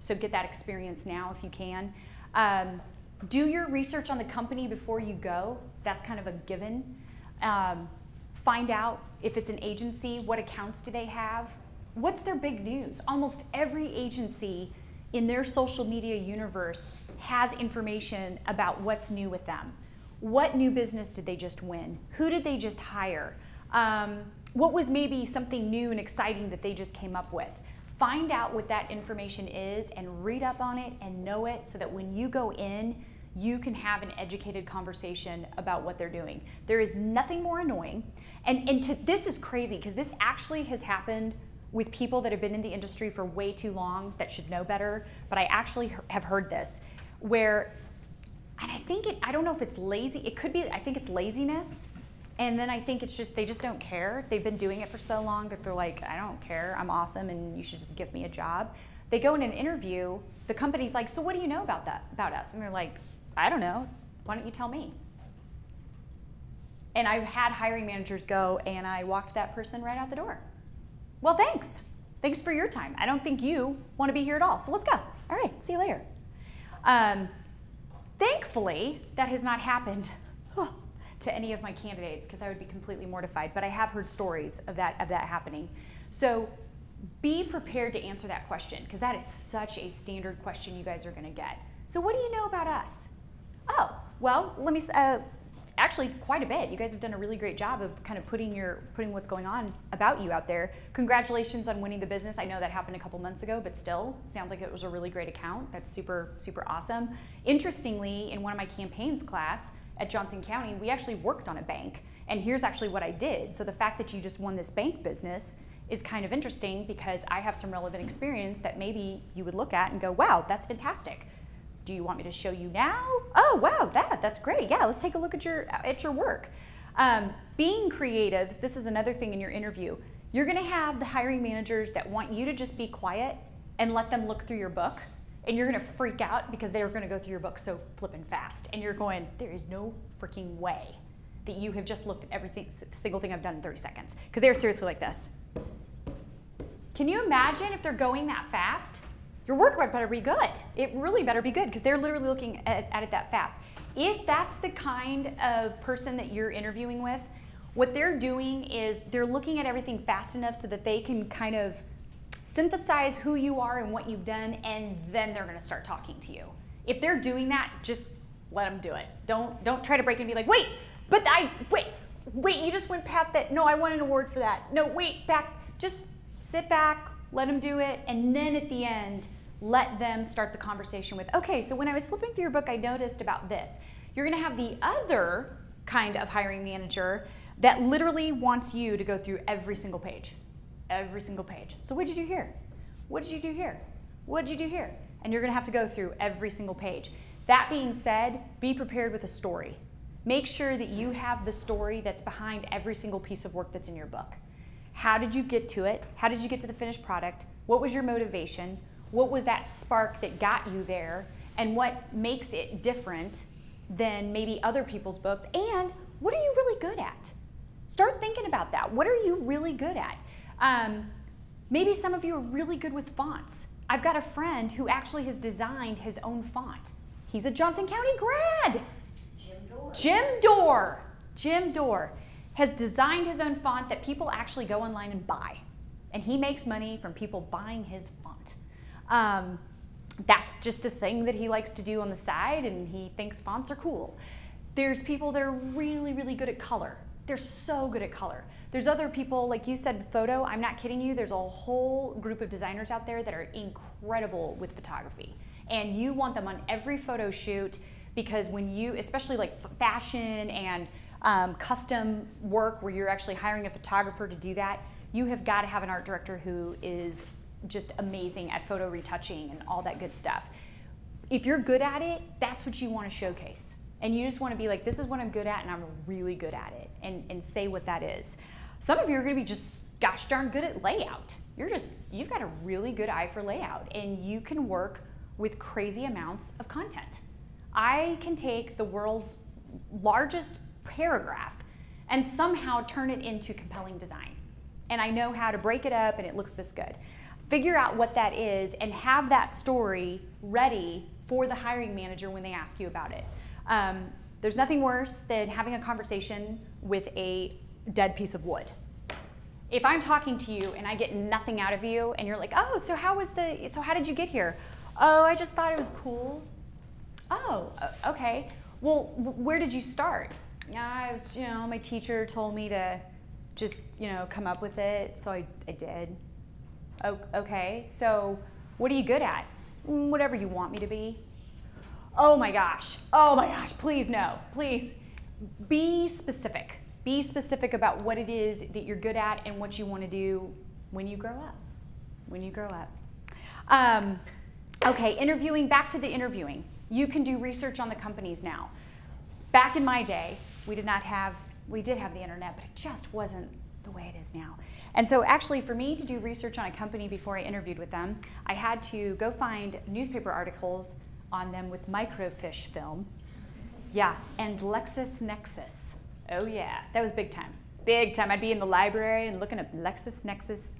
So get that experience now if you can. Um, do your research on the company before you go. That's kind of a given. Um, find out if it's an agency, what accounts do they have? What's their big news? Almost every agency in their social media universe has information about what's new with them. What new business did they just win? Who did they just hire? Um, what was maybe something new and exciting that they just came up with? Find out what that information is and read up on it and know it so that when you go in, you can have an educated conversation about what they're doing. There is nothing more annoying. And, and to, this is crazy because this actually has happened with people that have been in the industry for way too long that should know better. But I actually have heard this where, and I think it, I don't know if it's lazy, it could be, I think it's laziness and then I think it's just they just don't care. They've been doing it for so long that they're like, I don't care. I'm awesome, and you should just give me a job. They go in an interview. The company's like, so what do you know about that about us? And they're like, I don't know. Why don't you tell me? And I've had hiring managers go, and I walked that person right out the door. Well, thanks. Thanks for your time. I don't think you want to be here at all. So let's go. All right. See you later. Um, thankfully, that has not happened to any of my candidates because I would be completely mortified. But I have heard stories of that of that happening. So be prepared to answer that question because that is such a standard question you guys are going to get. So what do you know about us? Oh, well, let me. Uh, actually, quite a bit. You guys have done a really great job of kind of putting your putting what's going on about you out there. Congratulations on winning the business. I know that happened a couple months ago, but still, sounds like it was a really great account. That's super super awesome. Interestingly, in one of my campaigns class at Johnson County, we actually worked on a bank. And here's actually what I did. So the fact that you just won this bank business is kind of interesting because I have some relevant experience that maybe you would look at and go, wow, that's fantastic. Do you want me to show you now? Oh, wow, that, that's great. Yeah, let's take a look at your, at your work. Um, being creatives, this is another thing in your interview. You're gonna have the hiring managers that want you to just be quiet and let them look through your book and you're gonna freak out because they are gonna go through your book so flippin' fast. And you're going, there is no freaking way that you have just looked at every single thing I've done in 30 seconds. Because they're seriously like this. Can you imagine if they're going that fast? Your work better be good. It really better be good because they're literally looking at, at it that fast. If that's the kind of person that you're interviewing with, what they're doing is they're looking at everything fast enough so that they can kind of synthesize who you are and what you've done, and then they're going to start talking to you. If they're doing that, just let them do it. Don't don't try to break and be like, wait, but I wait, wait, you just went past that. No, I won an award for that. No, wait, back. Just sit back, let them do it, and then at the end, let them start the conversation with, okay, so when I was flipping through your book, I noticed about this. You're going to have the other kind of hiring manager that literally wants you to go through every single page every single page. So what did you do here? What did you do here? What did you do here? And you're going to have to go through every single page. That being said, be prepared with a story. Make sure that you have the story that's behind every single piece of work that's in your book. How did you get to it? How did you get to the finished product? What was your motivation? What was that spark that got you there? And what makes it different than maybe other people's books? And what are you really good at? Start thinking about that. What are you really good at? Um, maybe some of you are really good with fonts. I've got a friend who actually has designed his own font. He's a Johnson County grad. Jim Dorr. Jim Dorr. Jim Dorr has designed his own font that people actually go online and buy. And he makes money from people buying his. Um, that's just a thing that he likes to do on the side, and he thinks fonts are cool. There's people that are really, really good at color. They're so good at color. There's other people, like you said, photo. I'm not kidding you. There's a whole group of designers out there that are incredible with photography. And you want them on every photo shoot because when you, especially like fashion and um, custom work where you're actually hiring a photographer to do that, you have got to have an art director who is just amazing at photo retouching and all that good stuff. If you're good at it, that's what you want to showcase. And you just want to be like, this is what I'm good at, and I'm really good at it, and, and say what that is. Some of you are going to be just gosh darn good at layout. You're just, you've got a really good eye for layout and you can work with crazy amounts of content. I can take the world's largest paragraph and somehow turn it into compelling design. And I know how to break it up and it looks this good. Figure out what that is and have that story ready for the hiring manager when they ask you about it. Um, there's nothing worse than having a conversation with a dead piece of wood. If I'm talking to you and I get nothing out of you and you're like, oh, so how was the, so how did you get here? Oh, I just thought it was cool. Oh, okay. Well, where did you start? Yeah, I was, you know, my teacher told me to just, you know, come up with it, so I, I did. Okay, so what are you good at? "Mm, Whatever you want me to be. Oh my gosh. Oh my gosh. Please no. Please be specific. Be specific about what it is that you're good at and what you want to do when you grow up. When you grow up. Um, okay, interviewing. Back to the interviewing. You can do research on the companies now. Back in my day, we did not have, we did have the internet, but it just wasn't the way it is now. And so, actually, for me to do research on a company before I interviewed with them, I had to go find newspaper articles on them with microfiche film. Yeah, and LexisNexis. Oh, yeah, that was big time. Big time. I'd be in the library and looking at LexisNexis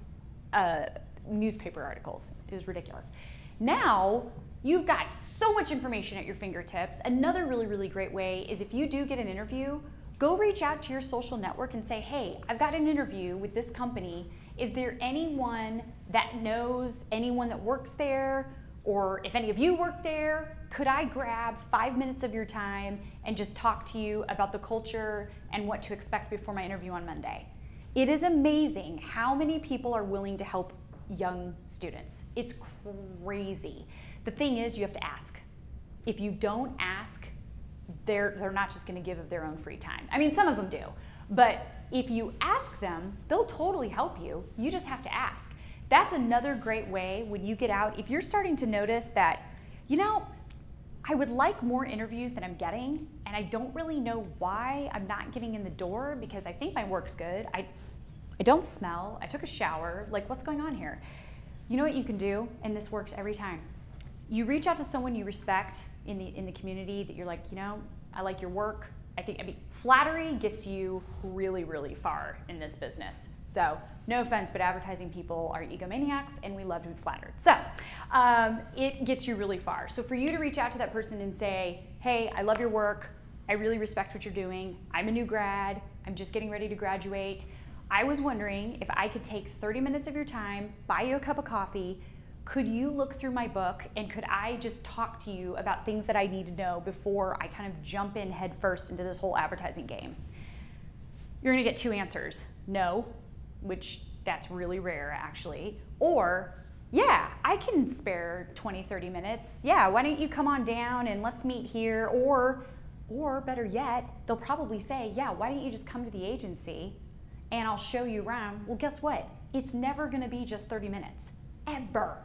uh, newspaper articles. It was ridiculous. Now, you've got so much information at your fingertips. Another really, really great way is if you do get an interview, go reach out to your social network and say, hey, I've got an interview with this company. Is there anyone that knows anyone that works there? Or if any of you work there, could I grab five minutes of your time and just talk to you about the culture and what to expect before my interview on Monday? It is amazing how many people are willing to help young students. It's crazy. The thing is, you have to ask. If you don't ask, they're, they're not just going to give of their own free time. I mean, some of them do. But if you ask them, they'll totally help you. You just have to ask. That's another great way when you get out. If you're starting to notice that, you know, I would like more interviews than I'm getting, and I don't really know why I'm not getting in the door because I think my work's good. I, I don't smell. I took a shower. Like, what's going on here? You know what you can do, and this works every time. You reach out to someone you respect in the in the community that you're like, you know, I like your work. I think I mean flattery gets you really really far in this business. So no offense, but advertising people are egomaniacs, and we love to be flattered. So um, it gets you really far. So for you to reach out to that person and say, hey, I love your work. I really respect what you're doing. I'm a new grad. I'm just getting ready to graduate. I was wondering if I could take 30 minutes of your time, buy you a cup of coffee. Could you look through my book and could I just talk to you about things that I need to know before I kind of jump in headfirst into this whole advertising game? You're gonna get two answers no, which that's really rare actually, or yeah, I can spare 20, 30 minutes. Yeah, why don't you come on down and let's meet here? Or, or better yet, they'll probably say, yeah, why don't you just come to the agency and I'll show you around. Well, guess what? It's never gonna be just 30 minutes, ever.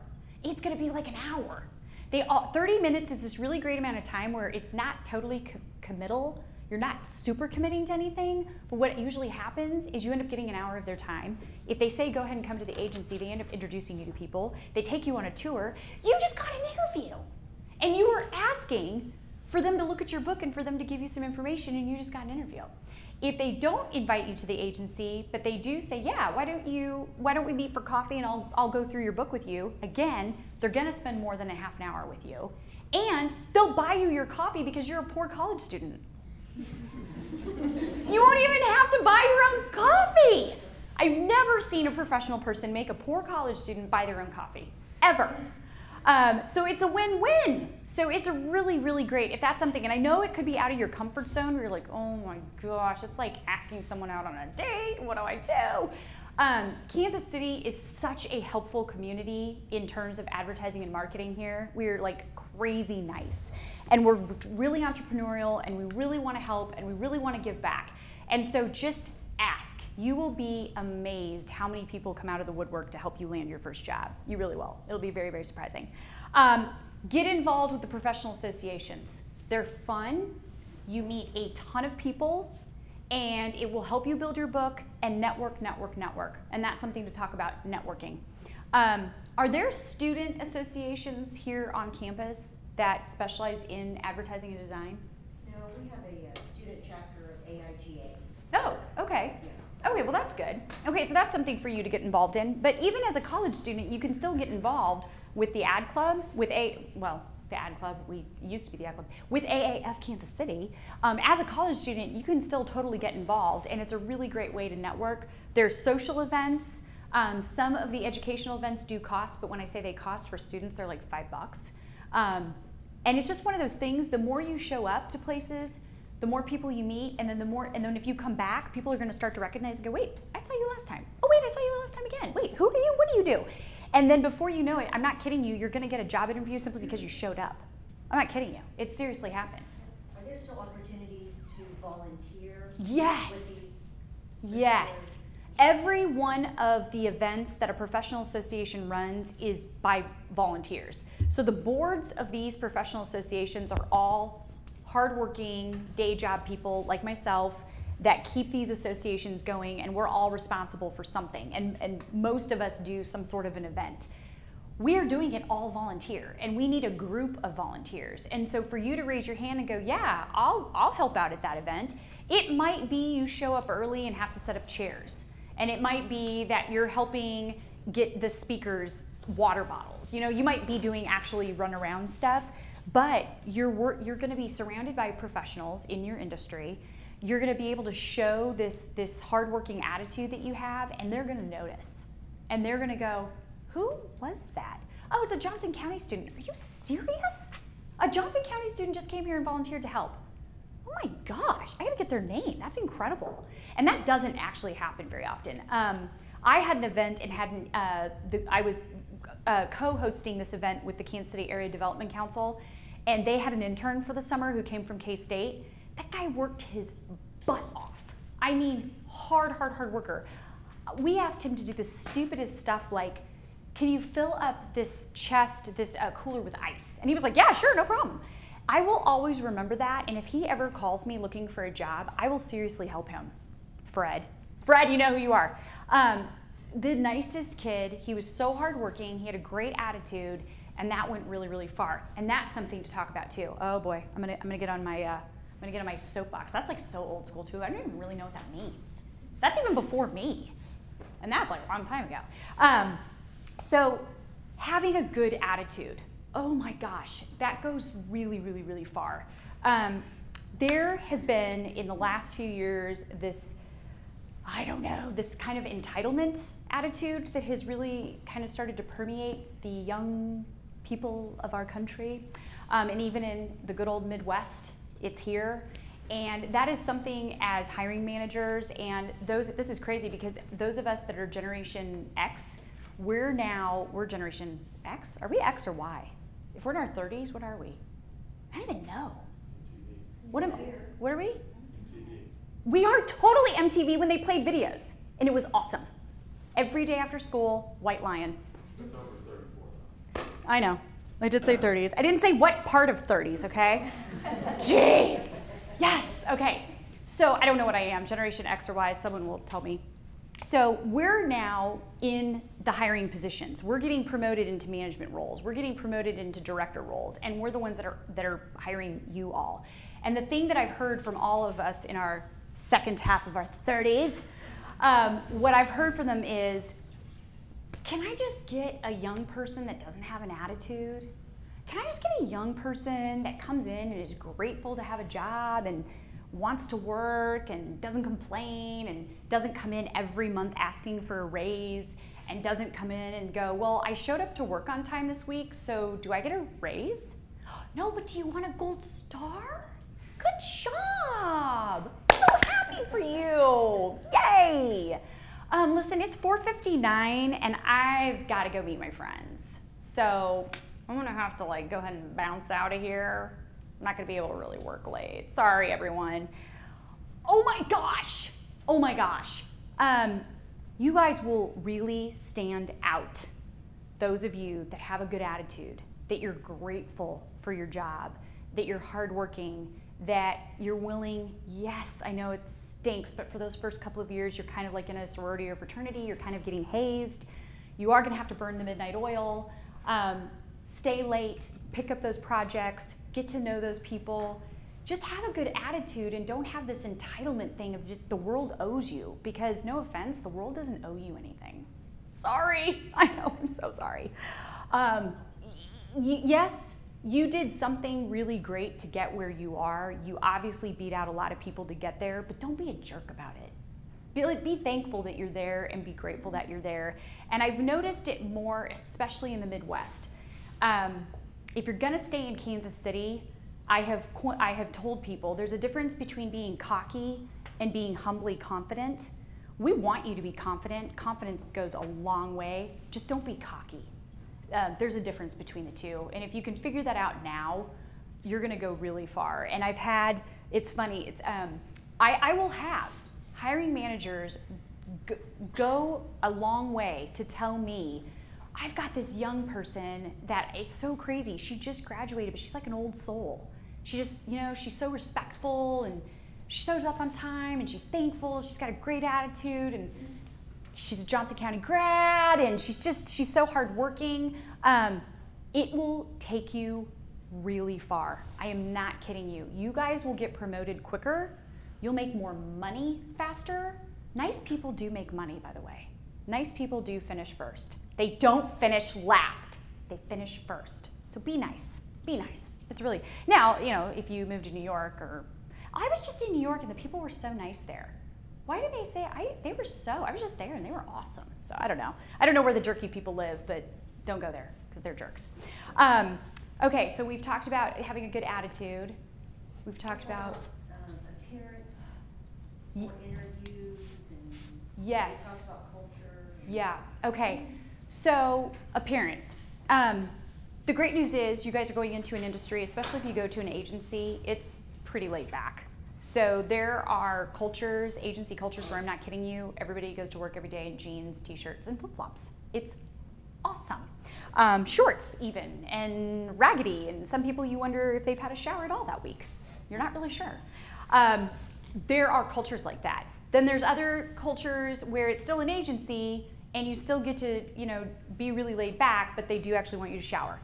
It's gonna be like an hour. They all, 30 minutes is this really great amount of time where it's not totally co- committal. You're not super committing to anything, but what usually happens is you end up getting an hour of their time. If they say go ahead and come to the agency, they end up introducing you to people. They take you on a tour. You just got an interview. And you were asking for them to look at your book and for them to give you some information, and you just got an interview. If they don't invite you to the agency, but they do say, "Yeah, why don't you? Why don't we meet for coffee and I'll I'll go through your book with you?" Again, they're gonna spend more than a half an hour with you, and they'll buy you your coffee because you're a poor college student. you won't even have to buy your own coffee. I've never seen a professional person make a poor college student buy their own coffee, ever. Um, so it's a win-win. So it's a really, really great if that's something. And I know it could be out of your comfort zone where you're like, oh my gosh, it's like asking someone out on a date. What do I do? Um, Kansas City is such a helpful community in terms of advertising and marketing here. We're like crazy nice, and we're really entrepreneurial, and we really want to help, and we really want to give back. And so just ask. You will be amazed how many people come out of the woodwork to help you land your first job. You really will. It'll be very, very surprising. Um, get involved with the professional associations. They're fun. You meet a ton of people, and it will help you build your book and network, network, network. And that's something to talk about networking. Um, are there student associations here on campus that specialize in advertising and design? No, we have a uh, student chapter of AIGA. Oh, okay. Okay, well that's good. Okay, so that's something for you to get involved in. But even as a college student, you can still get involved with the ad club, with a well, the ad club. We used to be the ad club with AAF Kansas City. Um, as a college student, you can still totally get involved, and it's a really great way to network. There's social events. Um, some of the educational events do cost, but when I say they cost for students, they're like five bucks. Um, and it's just one of those things. The more you show up to places, the more people you meet, and then the more, and then if you come back, people are going to start to recognize and go, wait, I saw you last time. Oh, wait, I saw you last time again. Wait, who are you? What do you do? And then before you know it, I'm not kidding you, you're going to get a job interview simply because you showed up. I'm not kidding you. It seriously happens. Are there still opportunities to volunteer? Yes. Yes. Every one of the events that a professional association runs is by volunteers. So the boards of these professional associations are all hardworking day job people like myself that keep these associations going, and we're all responsible for something. And, and most of us do some sort of an event. We are doing it all volunteer, and we need a group of volunteers. And so for you to raise your hand and go, yeah, I'll, I'll help out at that event, it might be you show up early and have to set up chairs. And it might be that you're helping get the speakers water bottles. You know, you might be doing actually run around stuff, but you're you're going to be surrounded by professionals in your industry. You're going to be able to show this this hardworking attitude that you have, and they're going to notice, and they're going to go, "Who was that? Oh, it's a Johnson County student. Are you serious? A Johnson County student just came here and volunteered to help." oh my gosh, I gotta get their name. That's incredible. And that doesn't actually happen very often. Um, I had an event and had uh, the, I was uh, co-hosting this event with the Kansas City Area Development Council, and they had an intern for the summer who came from K-State. That guy worked his butt off. I mean, hard, hard, hard worker. We asked him to do the stupidest stuff like, can you fill up this chest, this uh, cooler with ice? And he was like, yeah, sure, no problem. I will always remember that, and if he ever calls me looking for a job, I will seriously help him. Fred. Fred, you know who you are. Um, the nicest kid. He was so hardworking. He had a great attitude, and that went really, really far. And that's something to talk about too. Oh boy, I'm gonna, I'm gonna get on my, uh, I'm gonna get on my soapbox. That's like so old school too. I don't even really know what that means. That's even before me, and that's like a long time ago. Um, so, having a good attitude oh my gosh, that goes really, really, really far. Um, there has been in the last few years this, I don't know, this kind of entitlement attitude that has really kind of started to permeate the young people of our country. Um, and even in the good old Midwest, it's here. And that is something as hiring managers and those, this is crazy because those of us that are Generation X, we're now, we're Generation X? Are we X or Y? If we're in our 30s, what are we? I don't even know. What am what are we? We are totally MTV when they played videos, and it was awesome. Every day after school, White Lion. That's over 34 I know. I did say 30s. I didn't say what part of 30s, okay? Jeez. Yes, okay. So I don't know what I am, Generation X or Y, someone will tell me. So we're now in the hiring positions. We're getting promoted into management roles. We're getting promoted into director roles, and we're the ones that are that are hiring you all. And the thing that I've heard from all of us in our second half of our 30s, um, what I've heard from them is, can I just get a young person that doesn't have an attitude? Can I just get a young person that comes in and is grateful to have a job and wants to work and doesn't complain and doesn't come in every month asking for a raise and doesn't come in and go, Well, I showed up to work on time this week, so do I get a raise? No, but do you want a gold star? Good job! For you! Yay! Um, listen, it's 4:59 and I've got to go meet my friends. So I'm gonna have to like go ahead and bounce out of here. I'm not gonna be able to really work late. Sorry, everyone. Oh my gosh! Oh my gosh. Um, you guys will really stand out. Those of you that have a good attitude, that you're grateful for your job, that you're hardworking, that you're willing, yes, I know it stinks, but for those first couple of years, you're kind of like in a sorority or fraternity, you're kind of getting hazed. You are gonna have to burn the midnight oil. Um, stay late, pick up those projects, get to know those people. Just have a good attitude and don't have this entitlement thing of just the world owes you because no offense, the world doesn't owe you anything. Sorry, I know, I'm so sorry. Um, yes, you did something really great to get where you are. You obviously beat out a lot of people to get there, but don't be a jerk about it. Be, like, be thankful that you're there and be grateful that you're there. And I've noticed it more, especially in the Midwest. Um, if you're going to stay in Kansas City, I have, I have told people there's a difference between being cocky and being humbly confident. we want you to be confident. Confidence goes a long way. Just don't be cocky. Uh, there's a difference between the two. And if you can figure that out now, you're going to go really far. And I've had, it's funny, it's, um, I, I will have hiring managers g- go a long way to tell me, I've got this young person that is so crazy. She just graduated, but she's like an old soul. She just, you know, she's so respectful and she shows up on time and she's thankful. She's got a great attitude and she's a Johnson County grad and she's just, she's so hardworking. Um, it will take you really far. I am not kidding you. You guys will get promoted quicker. You'll make more money faster. Nice people do make money, by the way. Nice people do finish first. They don't finish last, they finish first. So be nice. Be nice. It's really, now, you know, if you move to New York or, I was just in New York and the people were so nice there. Why did they say I? They were so. I was just there and they were awesome. So I don't know. I don't know where the jerky people live, but don't go there because they're jerks. Um, okay, so we've talked about having a good attitude. We've talked about Um, appearance, for interviews and. Yes. About culture. Yeah. Okay. So appearance. Um, the great news is you guys are going into an industry, especially if you go to an agency. It's pretty laid back. So there are cultures, agency cultures, where I'm not kidding you. Everybody goes to work every day in jeans, t-shirts, and flip-flops. It's awesome. Um, shorts even, and raggedy, and some people you wonder if they've had a shower at all that week. You're not really sure. Um, there are cultures like that. Then there's other cultures where it's still an agency and you still get to, you know, be really laid back, but they do actually want you to shower.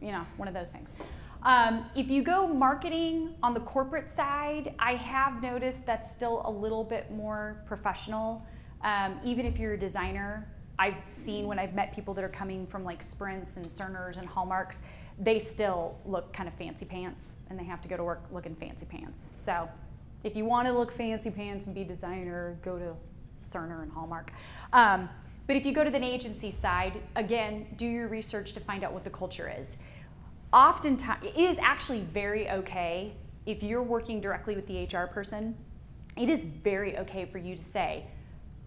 You know, one of those things. Um, if you go marketing on the corporate side, I have noticed that's still a little bit more professional. Um, even if you're a designer, I've seen when I've met people that are coming from like Sprints and Cerners and Hallmarks, they still look kind of fancy pants and they have to go to work looking fancy pants. So if you want to look fancy pants and be designer, go to Cerner and Hallmark. Um, but if you go to the agency side, again, do your research to find out what the culture is. Oftentimes, it is actually very okay if you're working directly with the HR person. It is very okay for you to say,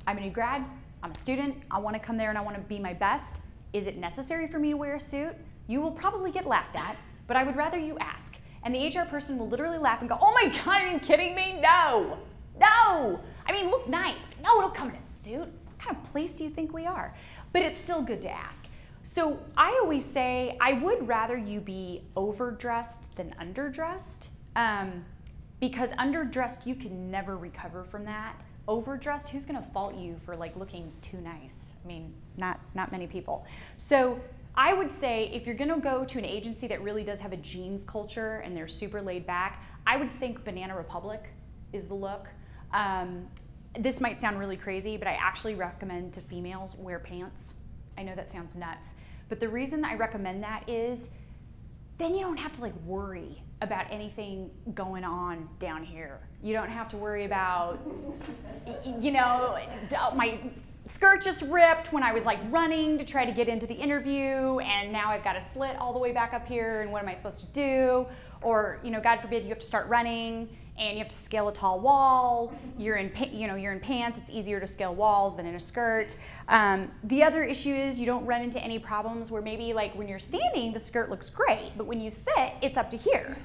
I'm a new grad, I'm a student, I want to come there and I want to be my best. Is it necessary for me to wear a suit? You will probably get laughed at, but I would rather you ask. And the HR person will literally laugh and go, Oh my God, are you kidding me? No, no. I mean, look nice. No, don't come in a suit. What kind of place do you think we are? But it's still good to ask. So I always say I would rather you be overdressed than underdressed. Um, because underdressed, you can never recover from that. Overdressed, who's gonna fault you for like looking too nice? I mean, not not many people. So I would say if you're gonna go to an agency that really does have a jeans culture and they're super laid back, I would think Banana Republic is the look. Um, this might sound really crazy, but I actually recommend to females wear pants. I know that sounds nuts, but the reason I recommend that is then you don't have to like worry about anything going on down here. You don't have to worry about, you know, uh, my skirt just ripped when I was like running to try to get into the interview, and now I've got a slit all the way back up here, and what am I supposed to do? Or, you know, God forbid you have to start running and you have to scale a tall wall. You're in, you know, you're in pants. It's easier to scale walls than in a skirt. Um, the other issue is you don't run into any problems where maybe like when you're standing, the skirt looks great, but when you sit, it's up to here,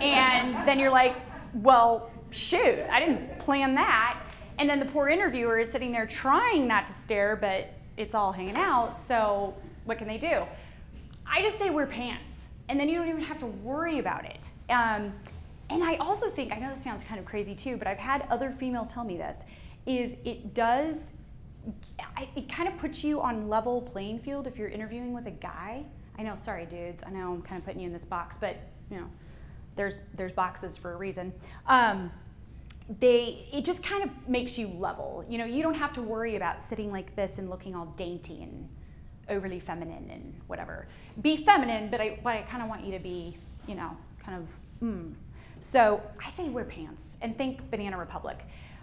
and then you're like, well, shoot, I didn't plan that. And then the poor interviewer is sitting there trying not to stare, but it's all hanging out. So what can they do? I just say wear pants, and then you don't even have to worry about it. Um, and I also think, I know this sounds kind of crazy too, but I've had other females tell me this, is it does, it kind of puts you on level playing field if you're interviewing with a guy. I know, sorry dudes, I know I'm kind of putting you in this box, but you know, there's, there's boxes for a reason. Um, they, it just kind of makes you level. You know, you don't have to worry about sitting like this and looking all dainty and overly feminine and whatever. Be feminine, but I, but I kind of want you to be, you know, kind of, mm. So I say wear pants and think Banana Republic.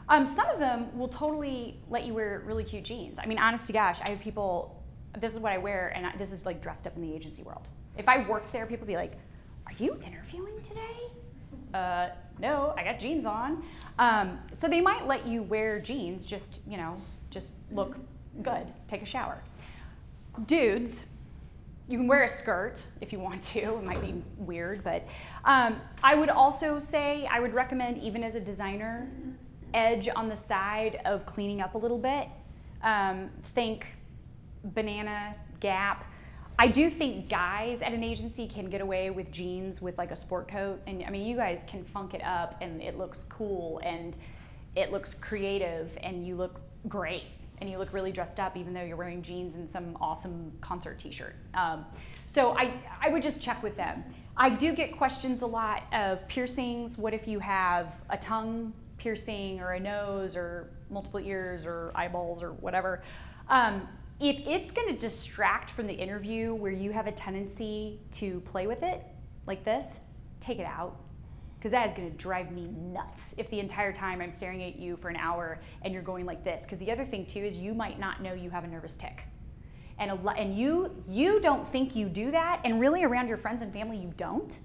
Um, some of them will totally let you wear really cute jeans. I mean, honest to gosh, I have people, this is what I wear, and I, this is like dressed up in the agency world. If I worked there, people be like, Are you interviewing today? Uh, no, I got jeans on. Um, so they might let you wear jeans, just you know, just look good, take a shower. Dudes, you can wear a skirt if you want to. It might be weird, but um, I would also say I would recommend, even as a designer, edge on the side of cleaning up a little bit. Um, think Banana Gap. I do think guys at an agency can get away with jeans with like a sport coat, and I mean, you guys can funk it up, and it looks cool, and it looks creative, and you look great, and you look really dressed up, even though you're wearing jeans and some awesome concert T-shirt. Um, so I, I would just check with them. I do get questions a lot of piercings. What if you have a tongue piercing or a nose or multiple ears or eyeballs or whatever? Um, if it's going to distract from the interview where you have a tendency to play with it like this, take it out. Because that is going to drive me nuts if the entire time I'm staring at you for an hour and you're going like this. Because the other thing too is you might not know you have a nervous tick, and a lo- and you you don't think you do that, and really around your friends and family you don't.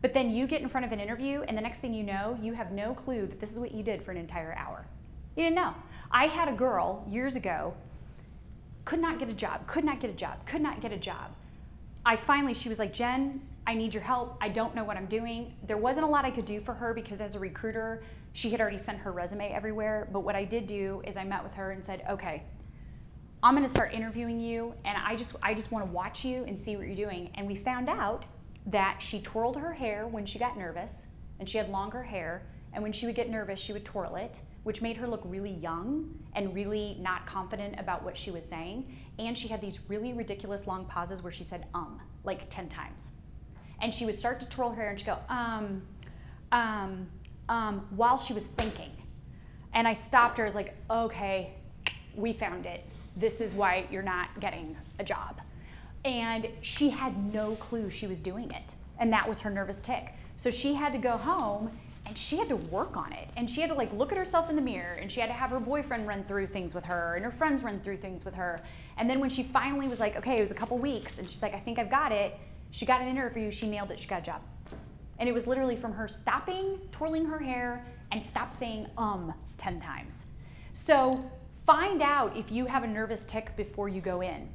But then you get in front of an interview, and the next thing you know, you have no clue that this is what you did for an entire hour. You didn't know. I had a girl years ago could not get a job, could not get a job, could not get a job. I finally, she was like, Jen, I need your help. I don't know what I'm doing. There wasn't a lot I could do for her because as a recruiter, she had already sent her resume everywhere. But what I did do is I met with her and said, okay, I'm going to start interviewing you and I just I just want to watch you and see what you're doing. And we found out that she twirled her hair when she got nervous and she had longer hair and when she would get nervous, she would twirl it which made her look really young and really not confident about what she was saying. And she had these really ridiculous long pauses where she said um like 10 times. And she would start to twirl her hair and she'd go, um, um, um, while she was thinking. And I stopped her, I was like, okay, we found it. This is why you're not getting a job. And she had no clue she was doing it. And that was her nervous tick. So she had to go home and she had to work on it and she had to like look at herself in the mirror and she had to have her boyfriend run through things with her and her friends run through things with her and then when she finally was like okay it was a couple weeks and she's like i think i've got it she got an interview she nailed it she got a job. And it was literally from her stopping twirling her hair and stop saying um 10 times. So find out if you have a nervous tick before you go in.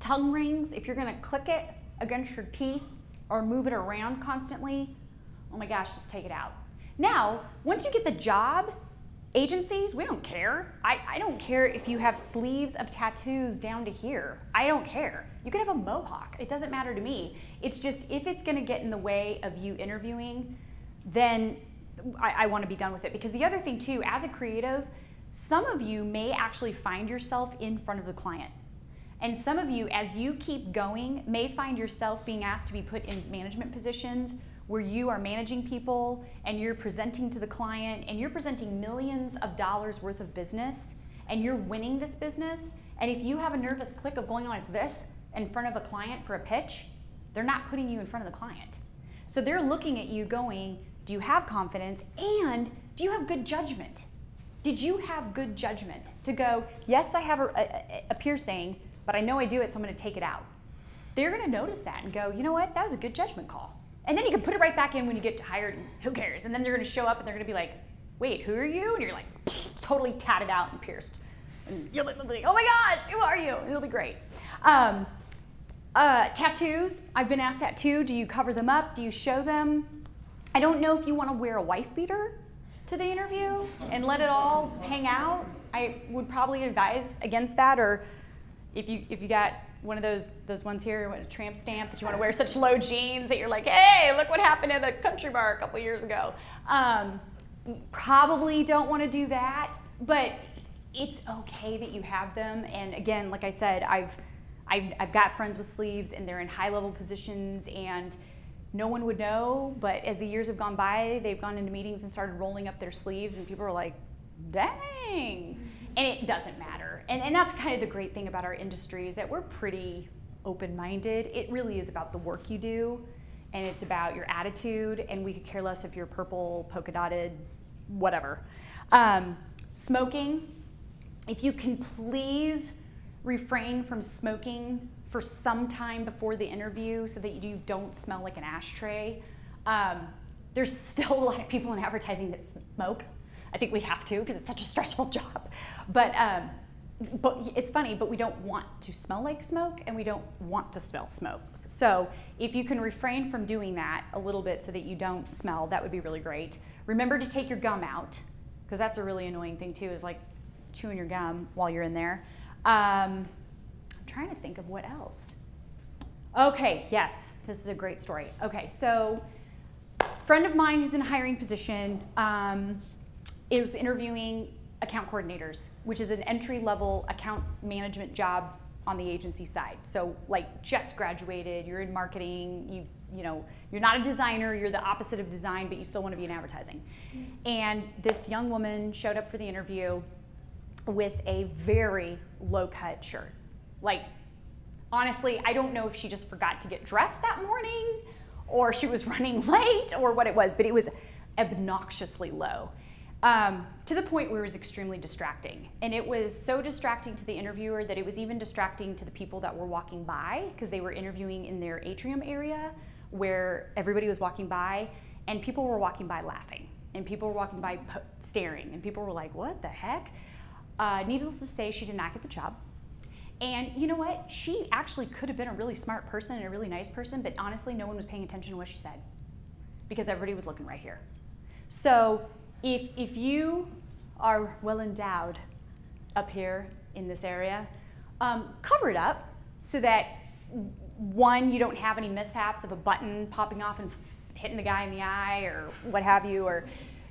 Tongue rings if you're to click it against your teeth or move it around constantly oh my gosh just take it out. Now, once you get the job, agencies, we don't care. I, I don't care if you have sleeves of tattoos down to here. I don't care. You could have a mohawk. It doesn't matter to me. It's just if it's going to get in the way of you interviewing, then I, I want to be done with it. Because the other thing, too, as a creative, some of you may actually find yourself in front of the client. And some of you, as you keep going, may find yourself being asked to be put in management positions where you are managing people and you're presenting to the client and you're presenting millions of dollars worth of business and you're winning this business. And if you have a nervous click of going like this in front of a client for a pitch, they're not putting you in front of the client. So they're looking at you going, do you have confidence and do you have good judgment? Did you have good judgment to go, yes, I have a, a, a piercing, but I know I do it, so I'm gonna take it out? They're gonna notice that and go, you know what, that was a good judgment call. And then you can put it right back in when you get hired, and who cares? And then they're gonna show up and they're gonna be like, wait, who are you? And you're like, totally tatted out and pierced. And you'll be like, oh my gosh, who are you? It'll be great. Um, uh, tattoos, I've been asked that too. Do you cover them up? Do you show them? I don't know if you wanna wear a wife beater to the interview and let it all hang out. I would probably advise against that or if you, if you got one of those those ones here, with a tramp stamp that you want to wear such low jeans that you're like, hey, look what happened at the country bar a couple years ago. Um, probably don't want to do that, but it's okay that you have them. And again, like I said, I've I've, I've got friends with sleeves and they're in high level positions and no one would know. But as the years have gone by, they've gone into meetings and started rolling up their sleeves, and people are like, dang and it doesn't matter. And, and that's kind of the great thing about our industry is that we're pretty open-minded. It really is about the work you do, and it's about your attitude, and we could care less if you're purple, polka dotted, whatever. Um, smoking, if you can please refrain from smoking for some time before the interview so that you don't smell like an ashtray. Um, there's still a lot of people in advertising that smoke. I think we have to because it's such a stressful job. But um, but it's funny, but we don't want to smell like smoke and we don't want to smell smoke. So if you can refrain from doing that a little bit so that you don't smell, that would be really great. Remember to take your gum out because that's a really annoying thing too. Is like chewing your gum while you're in there. Um, I'm trying to think of what else. Okay, yes, this is a great story. Okay, so friend of mine who's in a hiring position um, is interviewing account coordinators, which is an entry level account management job on the agency side. So like just graduated, you're in marketing, you you know, you're not a designer, you're the opposite of design, but you still want to be in advertising. And this young woman showed up for the interview with a very low cut shirt. Like honestly, I don't know if she just forgot to get dressed that morning or she was running late or what it was, but it was obnoxiously low. Um, to the point where it was extremely distracting. And it was so distracting to the interviewer that it was even distracting to the people that were walking by because they were interviewing in their atrium area where everybody was walking by and people were walking by laughing and people were walking by staring and people were like, what the heck? Uh, needless to say, she did not get the job. And you know what? She actually could have been a really smart person and a really nice person, but honestly, no one was paying attention to what she said because everybody was looking right here. So if, if you are well endowed up here in this area, um, cover it up so that one, you don't have any mishaps of a button popping off and hitting the guy in the eye or what have you, or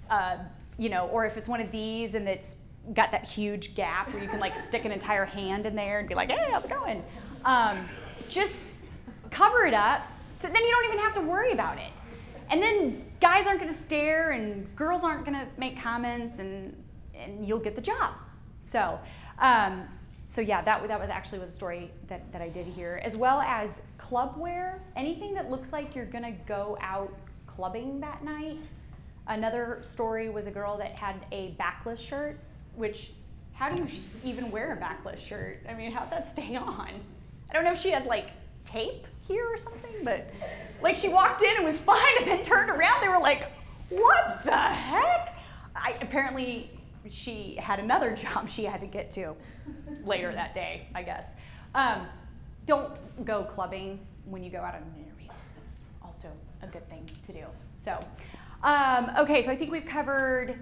uh, you know, or if it's one of these and it's got that huge gap where you can like stick an entire hand in there and be like, hey, how's it going? Um, just cover it up so then you don't even have to worry about it. And then guys aren't going to stare and girls aren't going to make comments and, and you'll get the job. So, um, so yeah, that, that was actually was a story that, that I did here, as well as club wear, anything that looks like you're going to go out clubbing that night. Another story was a girl that had a backless shirt, which how do you even wear a backless shirt? I mean, how's that stay on? I don't know if she had like tape here or something, but like she walked in and was fine and then turned around. They were like, what the heck? I, apparently, she had another job she had to get to later that day, I guess. Um, don't go clubbing when you go out on an interview. That's also a good thing to do. So, um, okay, so I think we've covered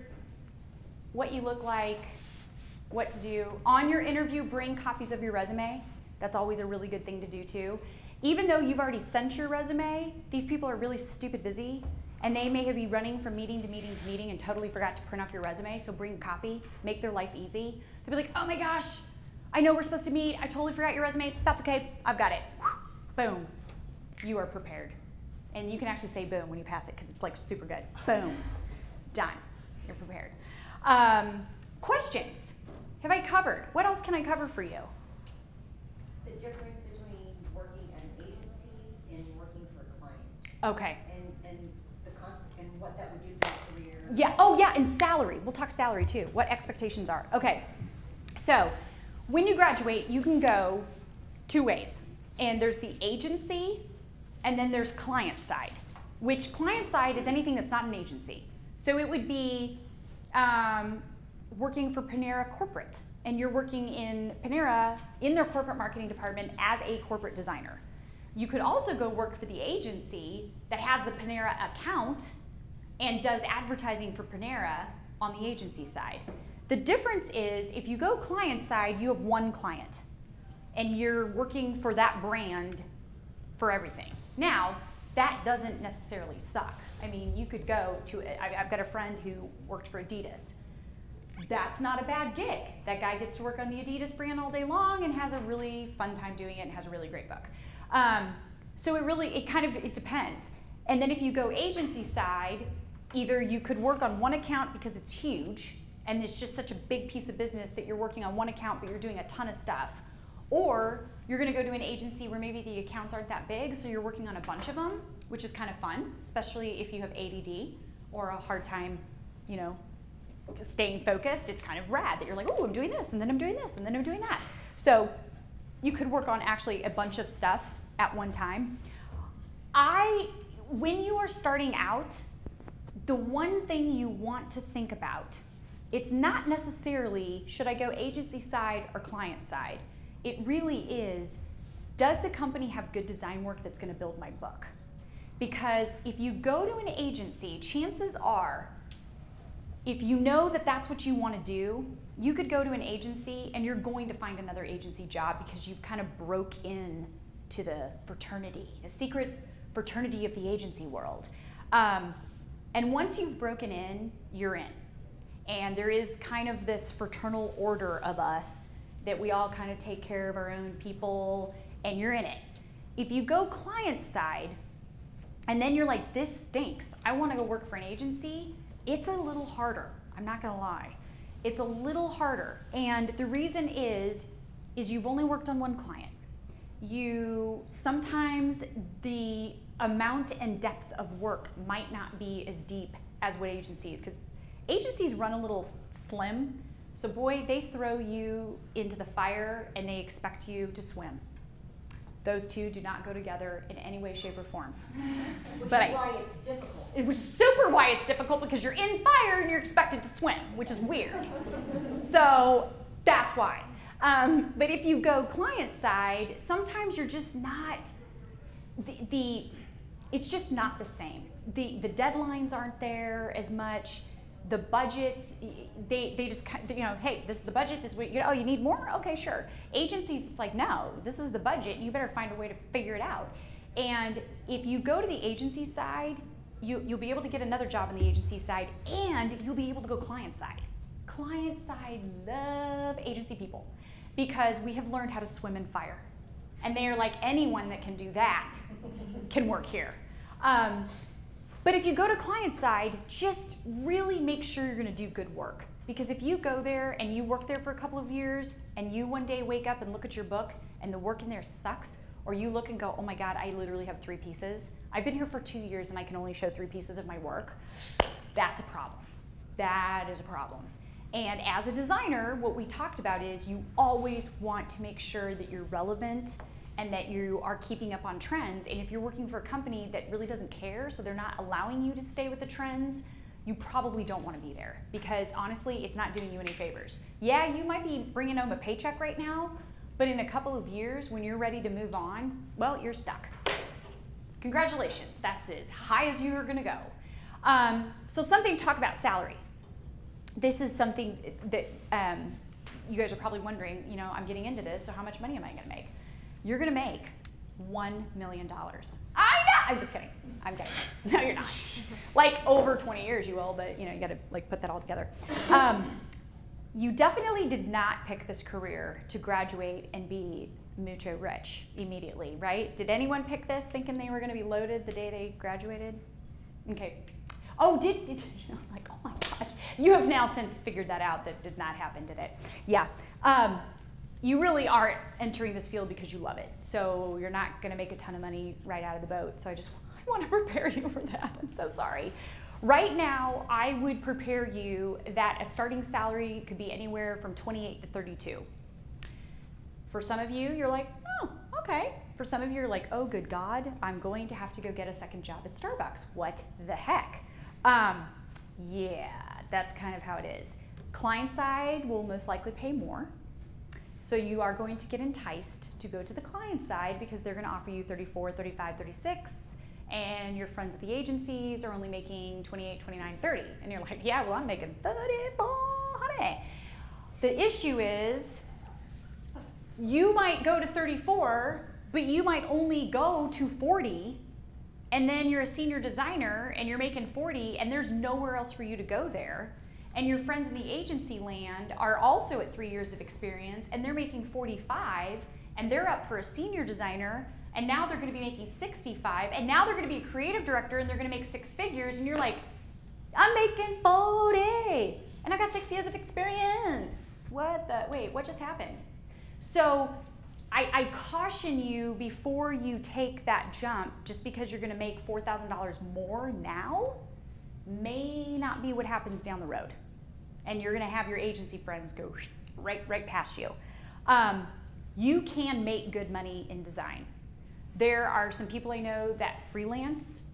what you look like, what to do. On your interview, bring copies of your resume. That's always a really good thing to do too even though you've already sent your resume, these people are really stupid busy and they may have be running from meeting to meeting to meeting and totally forgot to print off your resume. So bring a copy, make their life easy. They'll be like, oh my gosh, I know we're supposed to meet. I totally forgot your resume. That's okay. I've got it. Boom. You are prepared. And you can actually say boom when you pass it because it's like super good. Boom. Done. You're prepared. Um, questions? Have I covered? What else can I cover for you? The difference Okay. And, and the and what that would do for your career. Yeah, oh yeah, and salary. We'll talk salary too, what expectations are. Okay, so when you graduate, you can go two ways. And there's the agency, and then there's client side, which client side is anything that's not an agency. So it would be um, working for Panera Corporate, and you're working in Panera in their corporate marketing department as a corporate designer. You could also go work for the agency that has the Panera account and does advertising for Panera on the agency side. The difference is if you go client side, you have one client and you're working for that brand for everything. Now, that doesn't necessarily suck. I mean, you could go to, I've got a friend who worked for Adidas. That's not a bad gig. That guy gets to work on the Adidas brand all day long and has a really fun time doing it and has a really great book. Um, so it really, it kind of, it depends. And then if you go agency side, either you could work on one account because it's huge and it's just such a big piece of business that you're working on one account but you're doing a ton of stuff. Or you're gonna go to an agency where maybe the accounts aren't that big, so you're working on a bunch of them, which is kind of fun, especially if you have ADD or a hard time, you know, staying focused. It's kind of rad that you're like, oh, I'm doing this, and then I'm doing this, and then I'm doing that. So you could work on actually a bunch of stuff at one time. I, when you are starting out, the one thing you want to think about It's not necessarily should I go agency side or client side. It really is does the company have good design work that's going to build my book? Because if you go to an agency, chances are, if you know that that's what you want to do, you could go to an agency and you're going to find another agency job because you kind of broke in to the fraternity, a secret fraternity of the agency world. Um, and once you've broken in, you're in. And there is kind of this fraternal order of us that we all kind of take care of our own people and you're in it. If you go client side and then you're like, this stinks, I want to go work for an agency, it's a little harder. I'm not going to lie. It's a little harder. And the reason is, is you've only worked on one client. You sometimes the amount and depth of work might not be as deep as what agencies, because agencies run a little slim. So boy, they throw you into the fire and they expect you to swim. Those two do not go together in any way, shape, or form. Which But is I- why it's difficult. It was super why it's difficult because you're in fire and you're expected to swim, which is weird. So that's why. Um, but if you go client side, sometimes you're just not the, the it's just not the same. The the deadlines aren't there as much. The budgets, they, they just you know, hey, this is the budget. This is what you oh you need more? Okay, sure. Agencies, it's like no, this is the budget. You better find a way to figure it out. And if you go to the agency side, you, you'll be able to get another job on the agency side, and you'll be able to go client side. Client side love agency people because we have learned how to swim in fire. And they are like anyone that can do that can work here. Um, but if you go to client side, just really make sure you're going to do good work. Because if you go there and you work there for a couple of years and you one day wake up and look at your book and the work in there sucks, or you look and go, oh my God, I literally have three pieces. I've been here for two years and I can only show three pieces of my work. That's a problem. That is a problem. And as a designer, what we talked about is you always want to make sure that you're relevant and that you are keeping up on trends. And if you're working for a company that really doesn't care, so they're not allowing you to stay with the trends, you probably don't want to be there because honestly, it's not doing you any favors. Yeah, you might be bringing home a paycheck right now, but in a couple of years, when you're ready to move on, well, you're stuck. Congratulations, that's as high as you are going to go. Um, so, something to talk about salary. This is something that um, you guys are probably wondering. You know, I'm getting into this, so how much money am I going to make? You're going to make one million dollars. I know. I'm just kidding. I'm kidding. No, you're not. like over 20 years, you will, but you know, you got to like put that all together. Um, you definitely did not pick this career to graduate and be mucho rich immediately, right? Did anyone pick this thinking they were going to be loaded the day they graduated? Okay. Oh, did, did like oh my gosh, you have now since figured that out. That did not happen, did it? Yeah. Um, you really are entering this field because you love it. So you're not going to make a ton of money right out of the boat. So I just I want to prepare you for that. I'm so sorry. Right now, I would prepare you that a starting salary could be anywhere from 28 to 32. For some of you, you're like, oh, okay. For some of you, you're like, oh, good God, I'm going to have to go get a second job at Starbucks. What the heck? Um, yeah, that's kind of how it is. Client side will most likely pay more. So you are going to get enticed to go to the client side because they're going to offer you 34, 35, 36 and your friends at the agencies are only making 28, 29, 30 and you're like, "Yeah, well, I'm making 34, honey." The issue is you might go to 34, but you might only go to 40 and then you're a senior designer and you're making 40 and there's nowhere else for you to go there. And your friends in the agency land are also at three years of experience and they're making 45 and they're up for a senior designer and now they're going to be making 65 and now they're going to be a creative director and they're going to make six figures and you're like i'm making 40 and i got six years of experience. What the wait what just happened? So I, I caution you before you take that jump just because you're going to make $4000 more now may not be what happens down the road. And you're going to have your agency friends go right right past you. Um, you can make good money in design. There are some people i know that freelance.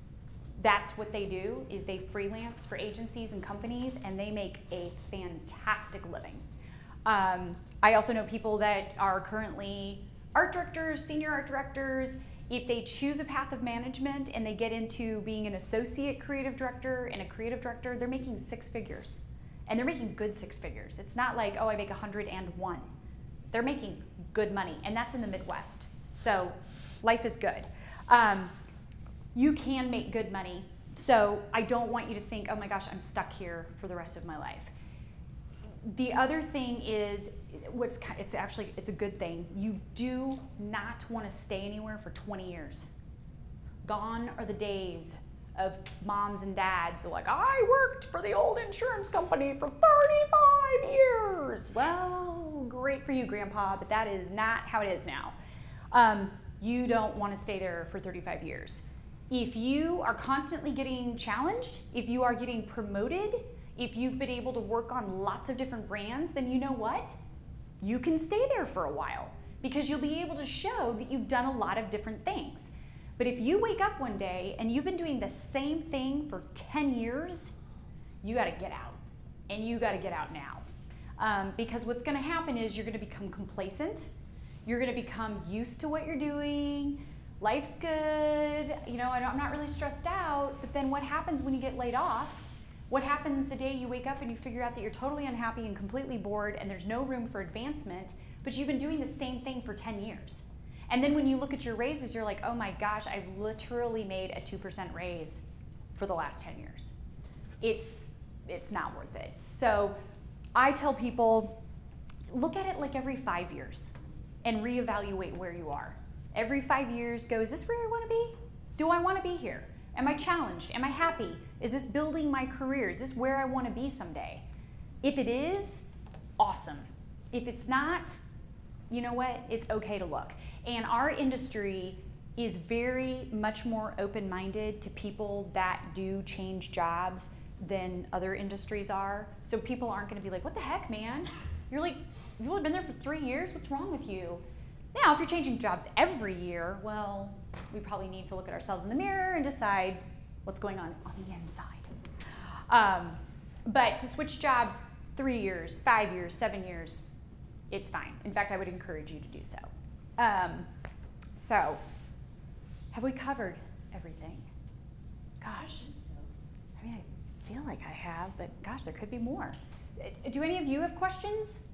That's what they do is they freelance for agencies and companies and they make a fantastic living. Um, I also know people that are currently art directors, senior art directors. If they choose a path of management and they get into being an associate creative director and a creative director, they're making six figures. And they're making good six figures. It's not like, oh, I make 101. They're making good money, and that's in the Midwest. So life is good. Um, you can make good money. So I don't want you to think, oh my gosh, I'm stuck here for the rest of my life. The other thing is, what's it's actually it's a good thing. You do not want to stay anywhere for 20 years. Gone are the days of moms and dads who are like, I worked for the old insurance company for 35 years. Well, great for you, Grandpa, but that is not how it is now. Um, you don't want to stay there for 35 years. If you are constantly getting challenged, if you are getting promoted, if you've been able to work on lots of different brands, then you know what? You can stay there for a while because you'll be able to show that you've done a lot of different things. But if you wake up one day and you've been doing the same thing for 10 years, you got to get out. And you got to get out now. Um, because what's going to happen is you're going to become complacent. You're going to become used to what you're doing. Life's good. You know, I'm not really stressed out. But then what happens when you get laid off? What happens the day you wake up and you figure out that you're totally unhappy and completely bored and there's no room for advancement, but you've been doing the same thing for 10 years? And then when you look at your raises, you're like, oh my gosh, I've literally made a 2% raise for the last 10 years. It's, it's not worth it. So I tell people, look at it like every five years and reevaluate where you are. Every five years, go, is this where I want to be? Do I want to be here? Am I challenged? Am I happy? Is this building my career? Is this where I want to be someday? If it is, awesome. If it's not, you know what? It's okay to look. And our industry is very much more open minded to people that do change jobs than other industries are. So people aren't going to be like, what the heck, man? You're like, you've only been there for three years? What's wrong with you? Now, if you're changing jobs every year, well, we probably need to look at ourselves in the mirror and decide what's going on on the inside. Um, but to switch jobs three years, five years, seven years, it's fine. In fact, I would encourage you to do so. Um, so, have we covered everything? Gosh, I mean, I feel like I have, but gosh, there could be more. Uh, do any of you have questions?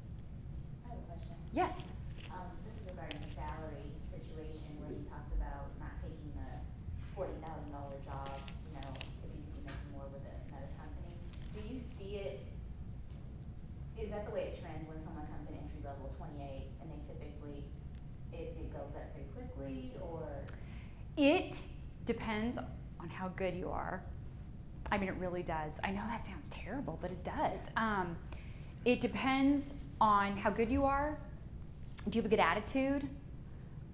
I have a question. Yes. Um, this is regarding the salary situation where you talked about not taking the forty thousand dollar job, you know, if you can make more with another company. Do you see it, it trends when someone comes in entry level twenty-eight and they typically, it, it goes up pretty quickly or? It depends on how good you are. I mean, it really does. I know that sounds terrible, but it does. Um, it depends on how good you are. Do you have a good attitude?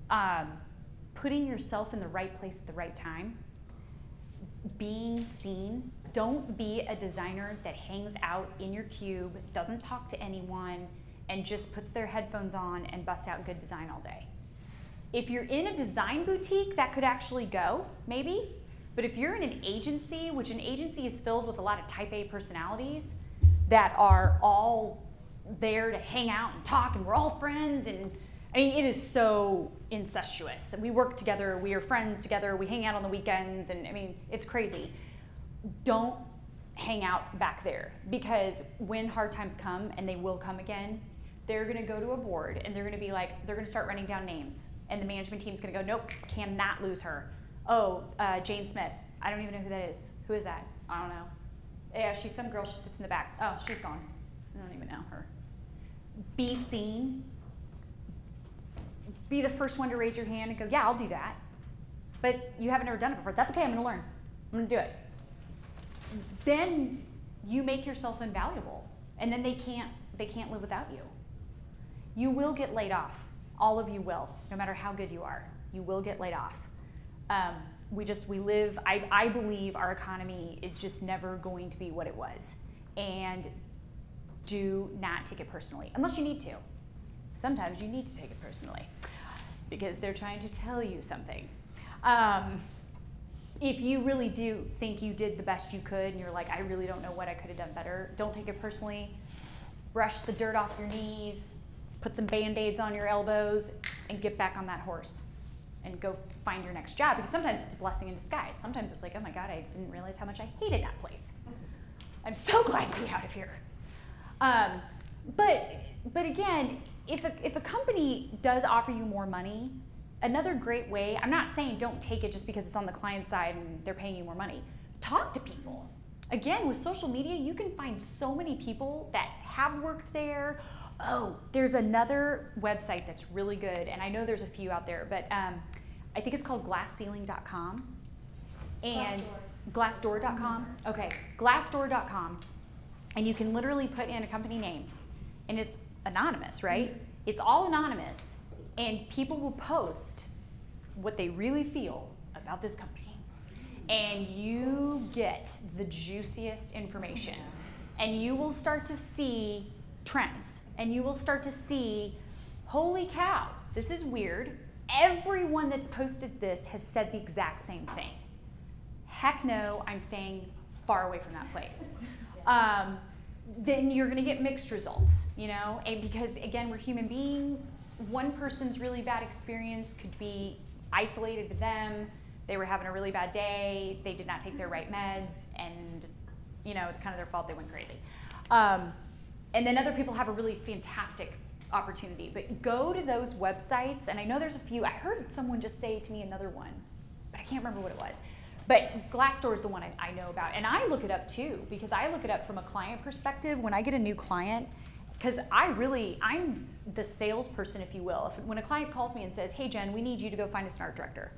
Um, putting yourself in the right place at the right time. Being seen. Don't be a designer that hangs out in your cube, doesn't talk to anyone, and just puts their headphones on and busts out good design all day. If you're in a design boutique, that could actually go, maybe. But if you're in an agency, which an agency is filled with a lot of type A personalities that are all there to hang out and talk and we're all friends and I mean it is so incestuous. We work together, we are friends together, we hang out on the weekends and I mean it's crazy. Don't hang out back there because when hard times come and they will come again, they're going to go to a board and they're going to be like they're going to start running down names and the management team's going to go nope, cannot lose her oh, uh, Jane Smith. I don't even know who that is. Who is that? I don't know. Yeah, she's some girl. She sits in the back. Oh, she's gone. I don't even know her. Be seen. Be the first one to raise your hand and go, yeah, I'll do that. But you haven't ever done it before. That's okay. I'm going to learn. I'm going to do it. Then you make yourself invaluable, and then they can't they can't live without you. You will get laid off. All of you will, no matter how good you are. You will get laid off. Um, we just we live. I, I believe our economy is just never going to be what it was, and do not take it personally unless you need to. Sometimes you need to take it personally because they're trying to tell you something. Um, if you really do think you did the best you could and you're like, I really don't know what I could have done better, don't take it personally. Brush the dirt off your knees, put some band aids on your elbows, and get back on that horse and go find your next job because sometimes it's a blessing in disguise. Sometimes it's like, oh my God, I didn't realize how much I hated that place. I'm so glad to be out of here. Um, but, but again, if a, if a company does offer you more money, another great way, I'm not saying don't take it just because it's on the client side and they're paying you more money. Talk to people. Again, with social media, you can find so many people that have worked there. Oh, there's another website that's really good, and I know there's a few out there, but um, I think it's called glassceiling.com. And glassdoor.com. Okay, glassdoor.com. And you can literally put in a company name, and it's anonymous, right? It's all anonymous, and people will post what they really feel about this company. And you get the juiciest information. And you will start to see trends. And you will start to see, holy cow, this is weird. Everyone that's posted this has said the exact same thing. Heck no, I'm staying far away from that place. Um, then you're going to get mixed results, you know, and because again, we're human beings. One person's really bad experience could be isolated to them. They were having a really bad day. They did not take their right meds, and you know, it's kind of their fault. They went crazy. Um, and then other people have a really fantastic opportunity. But go to those websites, and I know there's a few. I heard someone just say to me another one, but I can't remember what it was. But Glassdoor is the one I, I, know about. And I look it up too, because I look it up from a client perspective. When I get a new client, because I really, I'm the salesperson, if you will. If, when a client calls me and says, hey, Jen, we need you to go find us an art director,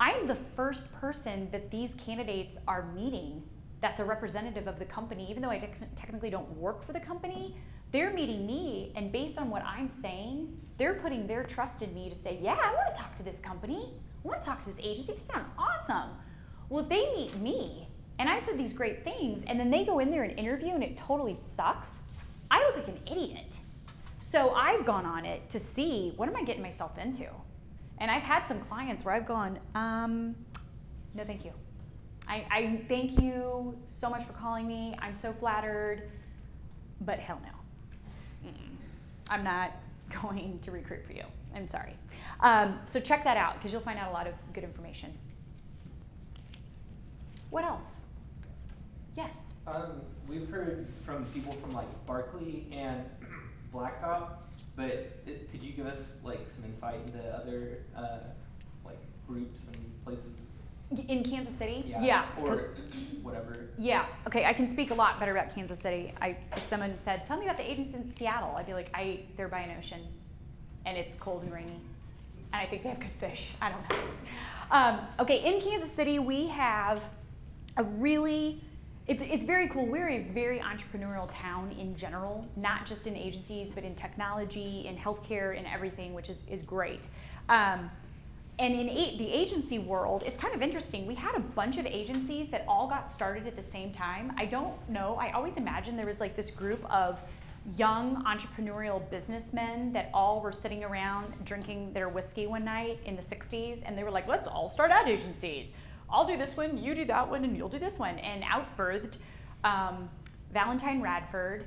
I'm the first person that these candidates are meeting that's a representative of the company, even though I technically don't work for the company. They're meeting me, and based on what I'm saying, they're putting their trust in me to say, yeah, I want to talk to this company. I want to talk to this agency. They sound awesome. Well, if they meet me and I said these great things and then they go in there and interview and it totally sucks, I look like an idiot. So I've gone on it to see what am I getting myself into. And I've had some clients where I've gone, um, no, thank you. I, I thank you so much for calling me. I'm so flattered, but hell no. Mm-mm. I'm not going to recruit for you. I'm sorry. Um, so check that out because you'll find out a lot of good information. What else? Yes. Um, we've heard from people from like Barkley and Blacktop, but it, could you give us like some insight into other uh, like groups and places? In Kansas City? Yeah. yeah or whatever. Yeah. Okay. I can speak a lot better about Kansas City. I, if someone said, "Tell me about the agents in Seattle," I'd be like, "I they're by an ocean, and it's cold and rainy, and I think they have good fish. I don't know." Um, okay. In Kansas City, we have a really it's, it's very cool. We're a very entrepreneurial town in general, not just in agencies, but in technology, in healthcare, in everything, which is, is great. Um, and in a, the agency world, it's kind of interesting. We had a bunch of agencies that all got started at the same time. I don't know. I always imagined there was like this group of young entrepreneurial businessmen that all were sitting around drinking their whiskey one night in the 60s, and they were like, let's all start ad agencies I'll do this one, you do that one, and you'll do this one. And outbirthed um, Valentine Radford,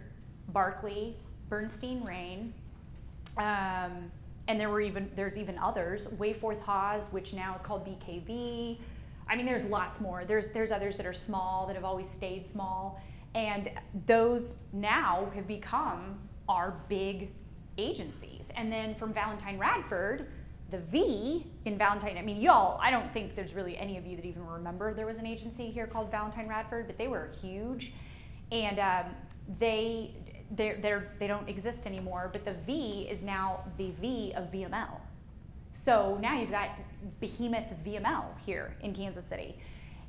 Barkley, Bernstein Rain, um, and there were even there's even others. Wayforth Hawes, which now is called BKV. I mean, there's lots more. There's there's others that are small that have always stayed small, and those now have become our big agencies. And then from Valentine Radford, the V in Valentine, I mean, y'all, I don't think there's really any of you that even remember there was an agency here called Valentine Radford, but they were huge. And um, they, they're, they're, they don't exist anymore, but the V is now the V of VML. So now you've got behemoth VML here in Kansas City.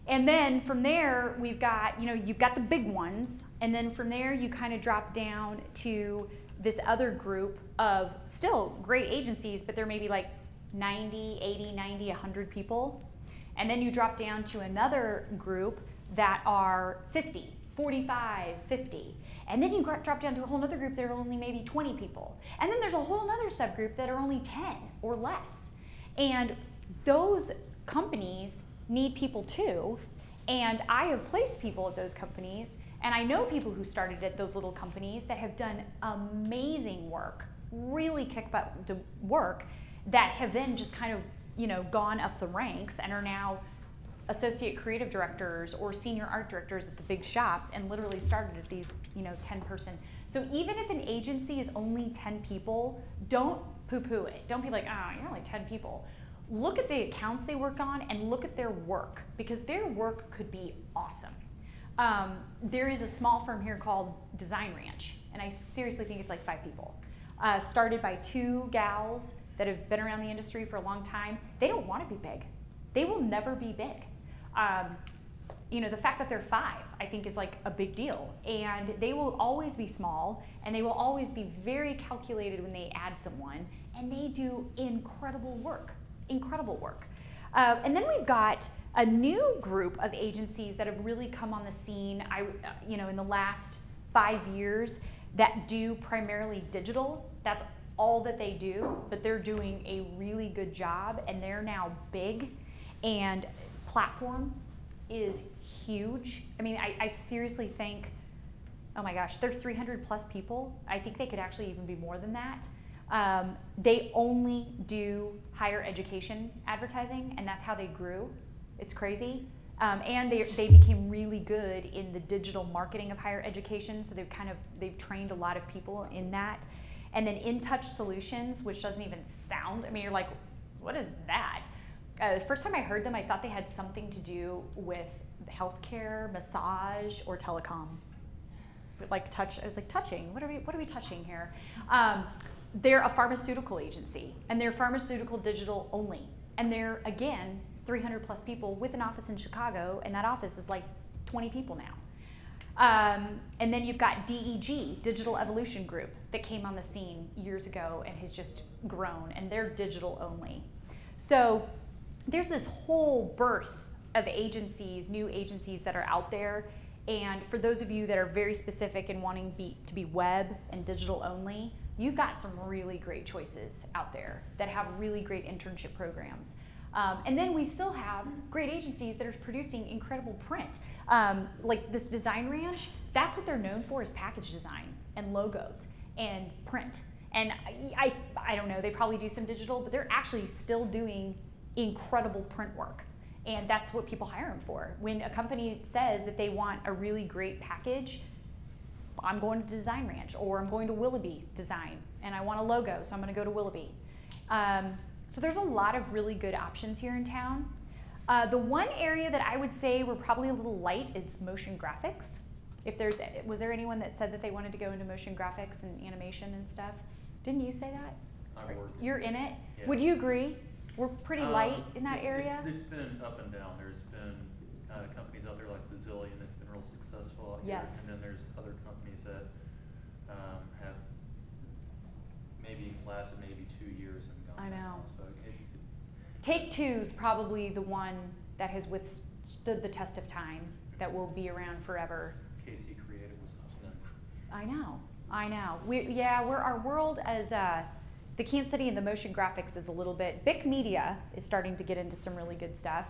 And then from there, we've got, you know, you've got the big ones. And then from there, you kind of drop down to this other group of still great agencies, but they're maybe like 90, 80, 90, 100 people. And then you drop down to another group that are 50, 45, 50. And then you drop down to a whole other group that are only maybe 20 people. And then there's a whole other subgroup that are only 10 or less. And those companies need people too. And I have placed people at those companies, and I know people who started at those little companies that have done amazing work, really kick butt work, that have then just kind of, you know, gone up the ranks and are now associate creative directors or senior art directors at the big shops and literally started at these, you know, 10 person. So even if an agency is only 10 people, don't poo poo it. Don't be like, oh, you're only 10 people. Look at the accounts they work on and look at their work because their work could be awesome. Um, there is a small firm here called Design Ranch, and I seriously think it's like five people. Uh, started by two gals that have been around the industry for a long time. They don't want to be big. They will never be big. Um, you know, the fact that they're five, I think, is like a big deal. And they will always be small, and they will always be very calculated when they add someone, and they do incredible work. Incredible work. Uh, and then we've got a new group of agencies that have really come on the scene. I, you know, in the last five years that do primarily digital. That's all that they do, but they're doing a really good job, and they're now big. And Plattform is huge. I mean, I, I seriously think, oh my gosh, they're 300 plus people. I think they could actually even be more than that. Um, they only do higher education advertising, and that's how they grew. It's crazy. Um, and they, they became really good in the digital marketing of higher education. So they've kind of they've trained a lot of people in that. And then Intouch Solutions, which doesn't even sound. I mean, you're like, what is that? Uh, the first time I heard them, I thought they had something to do with healthcare, massage, or telecom. Like touch, I was like touching. What are we? What are we touching here? Um, they're a pharmaceutical agency, and they're pharmaceutical digital only. And they're again 300 plus people with an office in Chicago, and that office is like 20 people now. Um, and then you've got DEG, Digital Evolution Group, that came on the scene years ago and has just grown, and they're digital only. So there's this whole birth of agencies, new agencies that are out there. And for those of you that are very specific in wanting be, to be web and digital only, you've got some really great choices out there that have really great internship programs. Um, and then we still have great agencies that are producing incredible print. Um, like this Design Ranch, that's what they're known for is package design and logos and print. And I, I, I don't know, they probably do some digital, but they're actually still doing incredible print work. And that's what people hire them for. When a company says that they want a really great package, I'm going to Design Ranch or I'm going to Willoughby Design and I want a logo, so I'm going to go to Willoughby. Um, so there's a lot of really good options here in town. Uh, the one area that I would say we're probably a little light is motion graphics. If there's, was there anyone that said that they wanted to go into motion graphics and animation and stuff? Didn't you say that? You're in it. Yeah. Would you agree? We're pretty Um, light in that area. It's, it's been up and down. There's been uh, companies out there like Bazillion that's been real successful out here. Yes. And then there's other companies that um, have maybe lasted maybe two years and gone. I know. So it, it, Take Two's probably the one that has withstood the test of time, that will be around forever. KC Creative was up then. I know, I know. We, yeah, we're, our world as uh, the Kansas City and the motion graphics is a little bit. Big Media is starting to get into some really good stuff,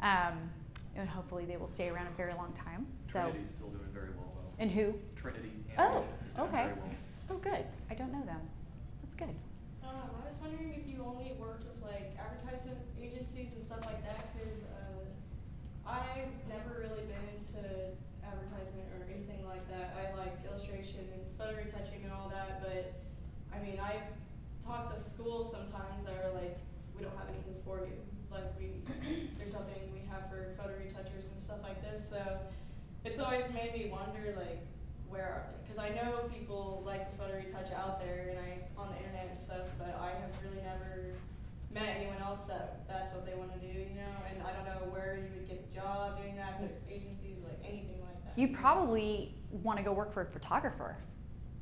um, and hopefully they will stay around a very long time. So, Trinity's still doing very well though. and who? Trinity Oh, is doing okay. very well. Oh, good. I don't know them. That's good. Um, I was wondering if you only worked with like advertising agencies and stuff like that, cause, uh, I've never really been into advertisement or anything like that. I like illustration and photo retouching and all that, but, I mean, I've talked to schools sometimes that are like, we don't have anything for you. Like, we, there's nothing we have for photo retouchers and stuff like this, so it's always made me wonder, like, where are they? Because I know people like to photo retouch out there and I on the internet and stuff, but I have really never met anyone else that that's what they want to do, you know. And I don't know where you would get a job doing that. There's agencies like anything like that. You probably want to go work for a photographer.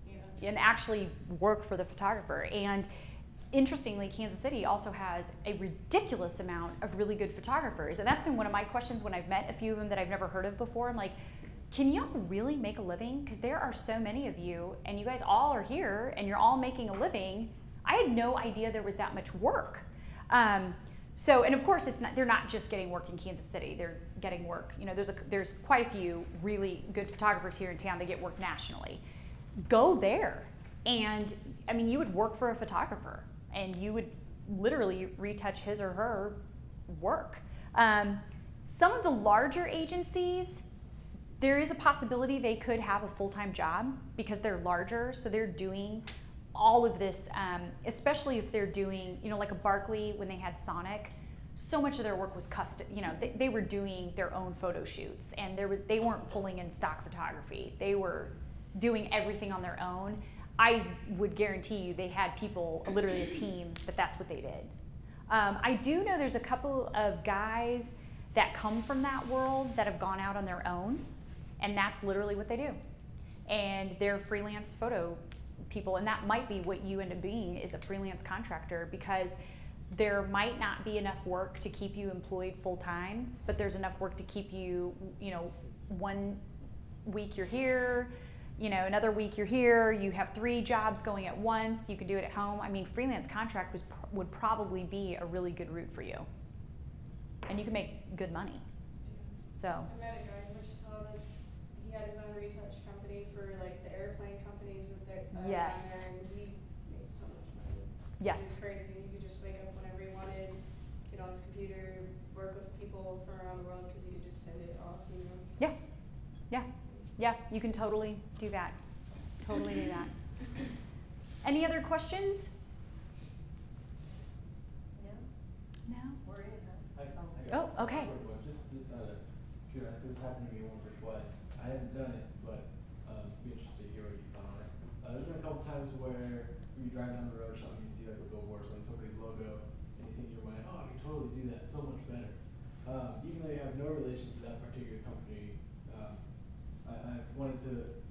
Yeah. and actually work for the photographer. And interestingly, Kansas City also has a ridiculous amount of really good photographers. And that's been one of my questions when I've met a few of them that I've never heard of before. I'm like, can y'all really make a living? Because there are so many of you, and you guys all are here, and you're all making a living. I had no idea there was that much work. Um, So, and of course, it's not, they're not just getting work in Kansas City. They're getting work. You know, there's a, there's quite a few really good photographers here in town They get work nationally. Go there, and I mean, you would work for a photographer, and you would literally retouch his or her work. Um, some of the larger agencies, there is a possibility they could have a full-time job because they're larger, so they're doing all of this, um, especially if they're doing, you know, like a Barkley when they had Sonic. So much of their work was custom. You know, they, they were doing their own photo shoots, and there was they weren't pulling in stock photography. They were doing everything on their own. I would guarantee you they had people, literally a team, that that's what they did. Um, I do know there's a couple of guys that come from that world that have gone out on their own, and that's literally what they do. And they're freelance photo people, and that might be what you end up being is a freelance contractor because there might not be enough work to keep you employed full time, but there's enough work to keep you, you know, one week you're here, you know, another week you're here, you have three jobs going at once, you can do it at home. I mean, freelance contract was, would probably be a really good route for you. And you can make good money. So, he had his own retouch company for like the airplane companies that they're uh, Yes. and he made so much money. It yes. was crazy. He could just wake up whenever he wanted, get on his computer, work with people from around the world because he could just send it off. You know. Yeah. Yeah. Yeah, you can totally do that. Totally do that. Any other questions? Yeah, No? we're in, huh? I, I Oh, okay. a quick one, just, just out of curiosity, 'cause it's happened to me once or twice. I haven't done it, but, um, be interested to hear what you thought on it. Uh, there's been a couple times where you drive down the road or something, you see like a billboard or something, somebody's logo, and you think in your mind, oh, I could totally do that so much better. Um, even though you have no relation to that particular company, um, I, I've wanted to,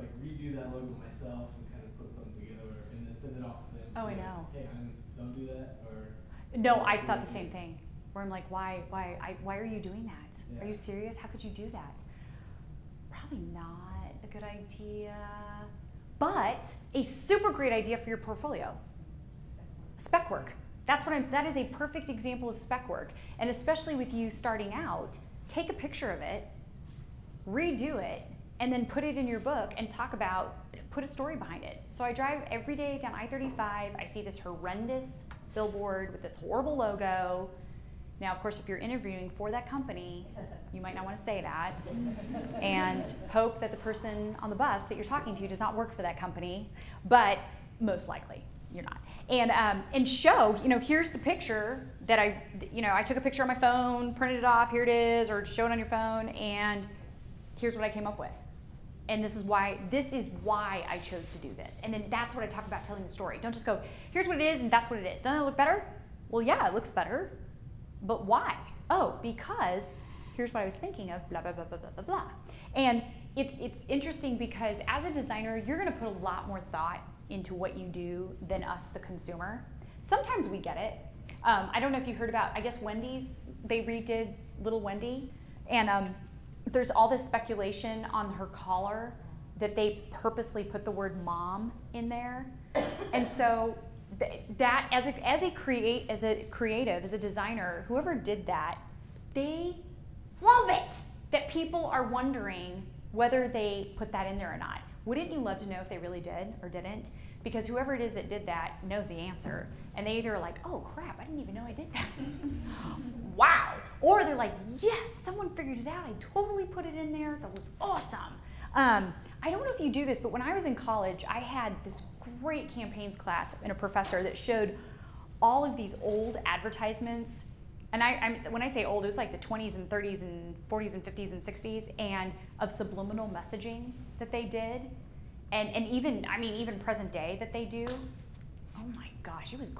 like, redo that logo myself and kind of put something together and then send it off to them. Oh, I know. Hey, I'm, don't do that, or. No, I've thought the same thing. Where I'm like, why, why, I, why are you doing that? Are you serious? How could you do that? Probably not a good idea, but a super great idea for your portfolio. Spec work. That's what I'm, that is a perfect example of spec work. And especially with you starting out, take a picture of it, redo it, and then put it in your book and talk about, put a story behind it. So I drive every day down I 35, I see this horrendous billboard with this horrible logo. Now, of course, if you're interviewing for that company, you might not want to say that and hope that the person on the bus that you're talking to does not work for that company, but most likely you're not. And, um, and show, you know, here's the picture that I, you know, I took a picture on my phone, printed it off, here it is, or show it on your phone, and here's what I came up with. And this is why this is why I chose to do this. And then that's what I talk about telling the story. Don't just go, here's what it is and that's what it is. Doesn't it look better? Well, yeah, it looks better. But why? Oh, because here's what I was thinking of, blah, blah, blah, blah, blah, blah. And it, it's interesting because as a designer, you're gonna put a lot more thought into what you do than us, the consumer. Sometimes we get it. Um, I don't know if you heard about, I guess Wendy's, they redid Little Wendy. And um, there's all this speculation on her collar that they purposely put the word mom in there. And so that as a, as a create as a creative, as a designer, whoever did that, they love it that people are wondering whether they put that in there or not. Wouldn't you love to know if they really did or didn't? Because whoever it is that did that knows the answer. And they either are like, oh crap, I didn't even know I did that. wow. Or they're like, yes, someone figured it out. I totally put it in there. That was awesome. Um, I don't know if you do this, but when I was in college, I had this great campaigns class and a professor that showed all of these old advertisements. And I, I'm, when I say old, it was like the 20s and 30s and 40s and 50s and 60s, and of subliminal messaging that they did, and and even I mean even present day that they do. Oh my gosh, it was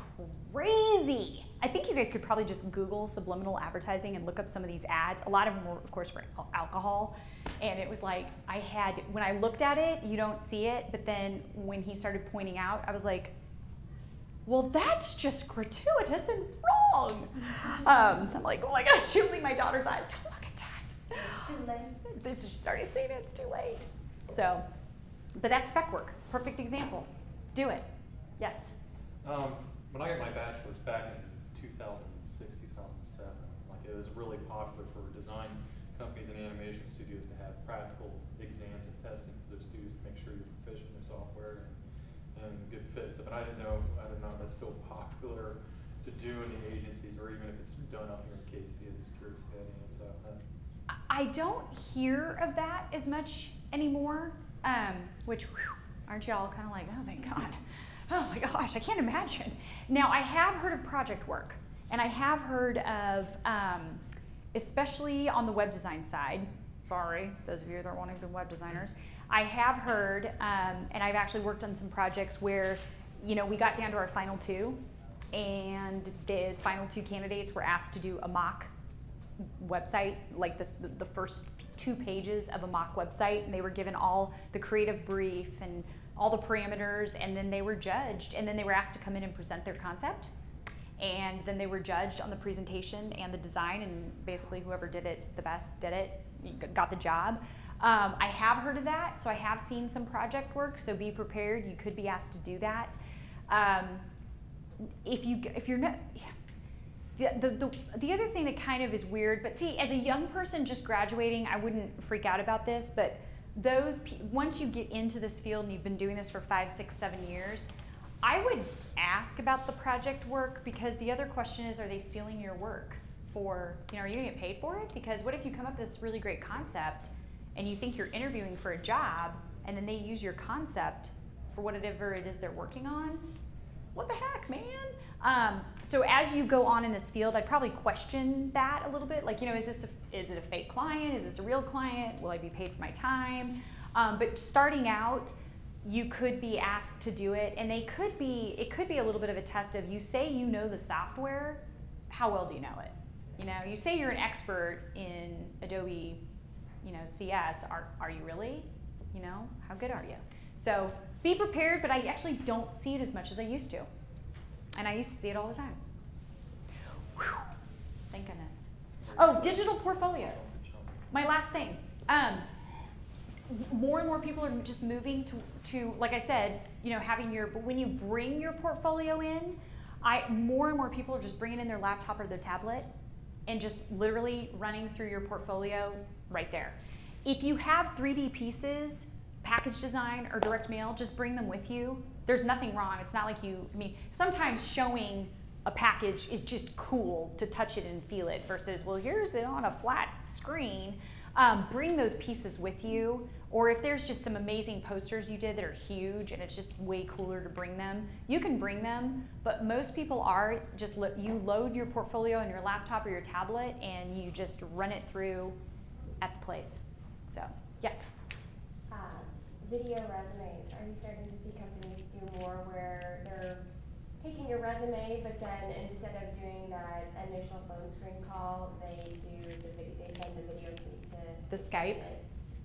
crazy. I think you guys could probably just Google subliminal advertising and look up some of these ads. A lot of them were, of course, for alcohol. And it was like, I had, when I looked at it, you don't see it, but then when he started pointing out, I was like, well, that's just gratuitous and wrong. Um, I'm like, oh my gosh, shielding my daughter's eyes. Don't look at that. It's too late. It's, it's just already seen it, it's too late. So, but that's spec work. Perfect example. Do it. Yes. Um, when I got my bachelor's back in 2006, 2007, like It was really popular for design companies and animation studios to have practical exams and testing for their students to make sure you're proficient in software and, and good fit. So, but I didn't know, I didn't know if that's still popular to do in the agencies or even if it's done out here in KC. I was just curious that. I don't hear of that as much anymore. Um, which whew, aren't y'all kind of like, oh thank God, oh my gosh, I can't imagine. Now I have heard of project work, and I have heard of, um, especially on the web design side. Sorry, those of you that are wanting to be web designers. I have heard, um, and I've actually worked on some projects where, you know, we got down to our final two, and the final two candidates were asked to do a mock website, like this, the, the first two pages of a mock website, and they were given all the creative brief and all the parameters, and then they were judged, and then they were asked to come in and present their concept, and then they were judged on the presentation and the design, and basically whoever did it the best did it, got the job. Um, I have heard of that, so I have seen some project work. So be prepared; you could be asked to do that. Um, if you if you're not the, the, the, the other thing that kind of is weird, but see, as a young person just graduating, I wouldn't freak out about this, but those, once you get into this field and you've been doing this for five, six, seven years, I would ask about the project work because the other question is, are they stealing your work for, you know, are you gonna get paid for it? Because what if you come up with this really great concept and you think you're interviewing for a job and then they use your concept for whatever it is they're working on? What the heck, man? Um, so as you go on in this field, I'd probably question that a little bit. Like, you know, is this a, is it a fake client? Is this a real client? Will I be paid for my time? Um, but starting out, you could be asked to do it, and they could be. It could be a little bit of a test of you say you know the software. How well do you know it? You know, you say you're an expert in Adobe, you know, CS. Are are you really? You know, how good are you? So be prepared, but I actually don't see it as much as I used to. And I used to see it all the time. Whew. Thank goodness. Oh, digital portfolios. My last thing. Um, more and more people are just moving to, to, like I said, you know, having your, but when you bring your portfolio in, I, more and more people are just bringing in their laptop or their tablet and just literally running through your portfolio right there. If you have 3D pieces, package design or direct mail, just bring them with you. There's nothing wrong. It's not like you, I mean, sometimes showing a package is just cool to touch it and feel it versus, well, here's it on a flat screen. Um, bring those pieces with you. Or if there's just some amazing posters you did that are huge and it's just way cooler to bring them, you can bring them. But most people are just, lo you load your portfolio on your laptop or your tablet and you just run it through at the place. So, yes? Uh, video resumes, are you starting to see companies do more where they're taking your resume, but then instead of doing that initial phone screen call, they do the video, they send the video feed to The Skype?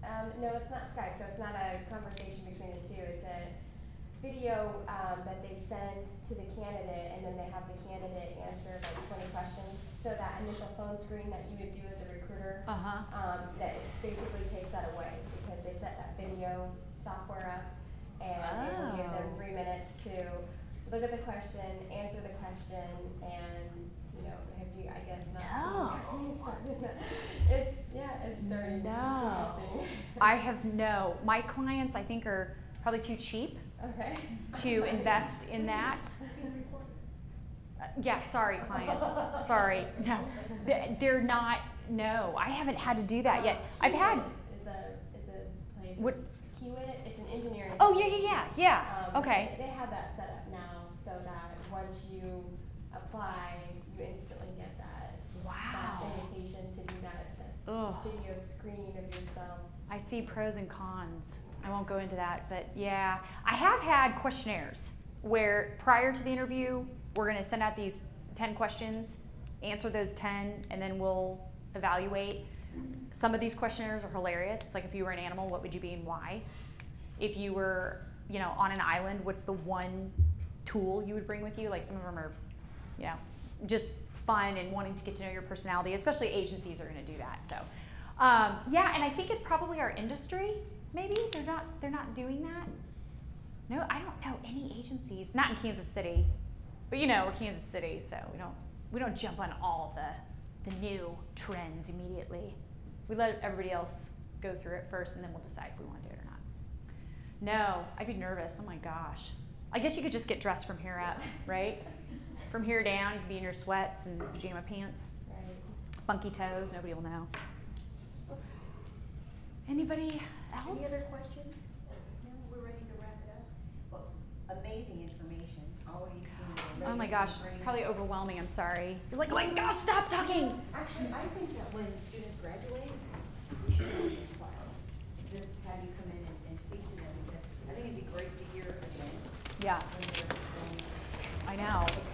Um, no, it's not Skype, so it's not a conversation between the two, it's a video, um, that they send to the candidate, and then they have the candidate answer like twenty questions. So that initial phone screen that you would do as a recruiter, Uh huh. um, that basically takes that away because they set that video software up and it will give them Oh. three minutes to look at the question, answer the question, and, you know, have you, I guess, not. that? It's, yeah, it's starting No. I have no. My clients, I think, are probably too cheap Okay. to invest in that. Uh, yeah, sorry, clients. sorry. No, They- they're not. No, I haven't had to do that yet. I've had. Is a, is a place. What? It's an engineering. Oh yeah, yeah, yeah, yeah. Um, Okay. They, they have that set up now so that once you apply, you instantly get that, that Wow. invitation to do that, that Ugh. video screen of yourself. I see pros and cons. I won't go into that, but yeah, I have had questionnaires where prior to the interview, we're going to send out these 10 questions, answer those 10, and then we'll evaluate. Some of these questionnaires are hilarious. It's like if you were an animal, what would you be and why? If you were, you know, on an island, what's the one tool you would bring with you? Like some of them are, you know, just fun and wanting to get to know your personality, especially agencies are going to do that. So, um, yeah, and I think it's probably our industry. Maybe they're not they're not doing that. No, I don't know any agencies. Not in Kansas City, but you know we're Kansas City, so we don't we don't jump on all the the new trends immediately. We let everybody else go through it first, and then we'll decide if we want to do it or not. No, I'd be nervous. Oh my gosh. I guess you could just get dressed from here up, right? From here down, you could be in your sweats and pajama pants, Right. funky toes. Nobody will know. Anybody else? Any other questions? No, we're ready to wrap it up? Well, amazing information, always, you know. Oh my gosh, it's probably overwhelming. I'm sorry. You're like, oh my gosh, stop talking. Actually, I think that when students graduate, we should have this class. This, have you come in and, and speak to them, because I think it'd be great to hear again. Yeah, I know.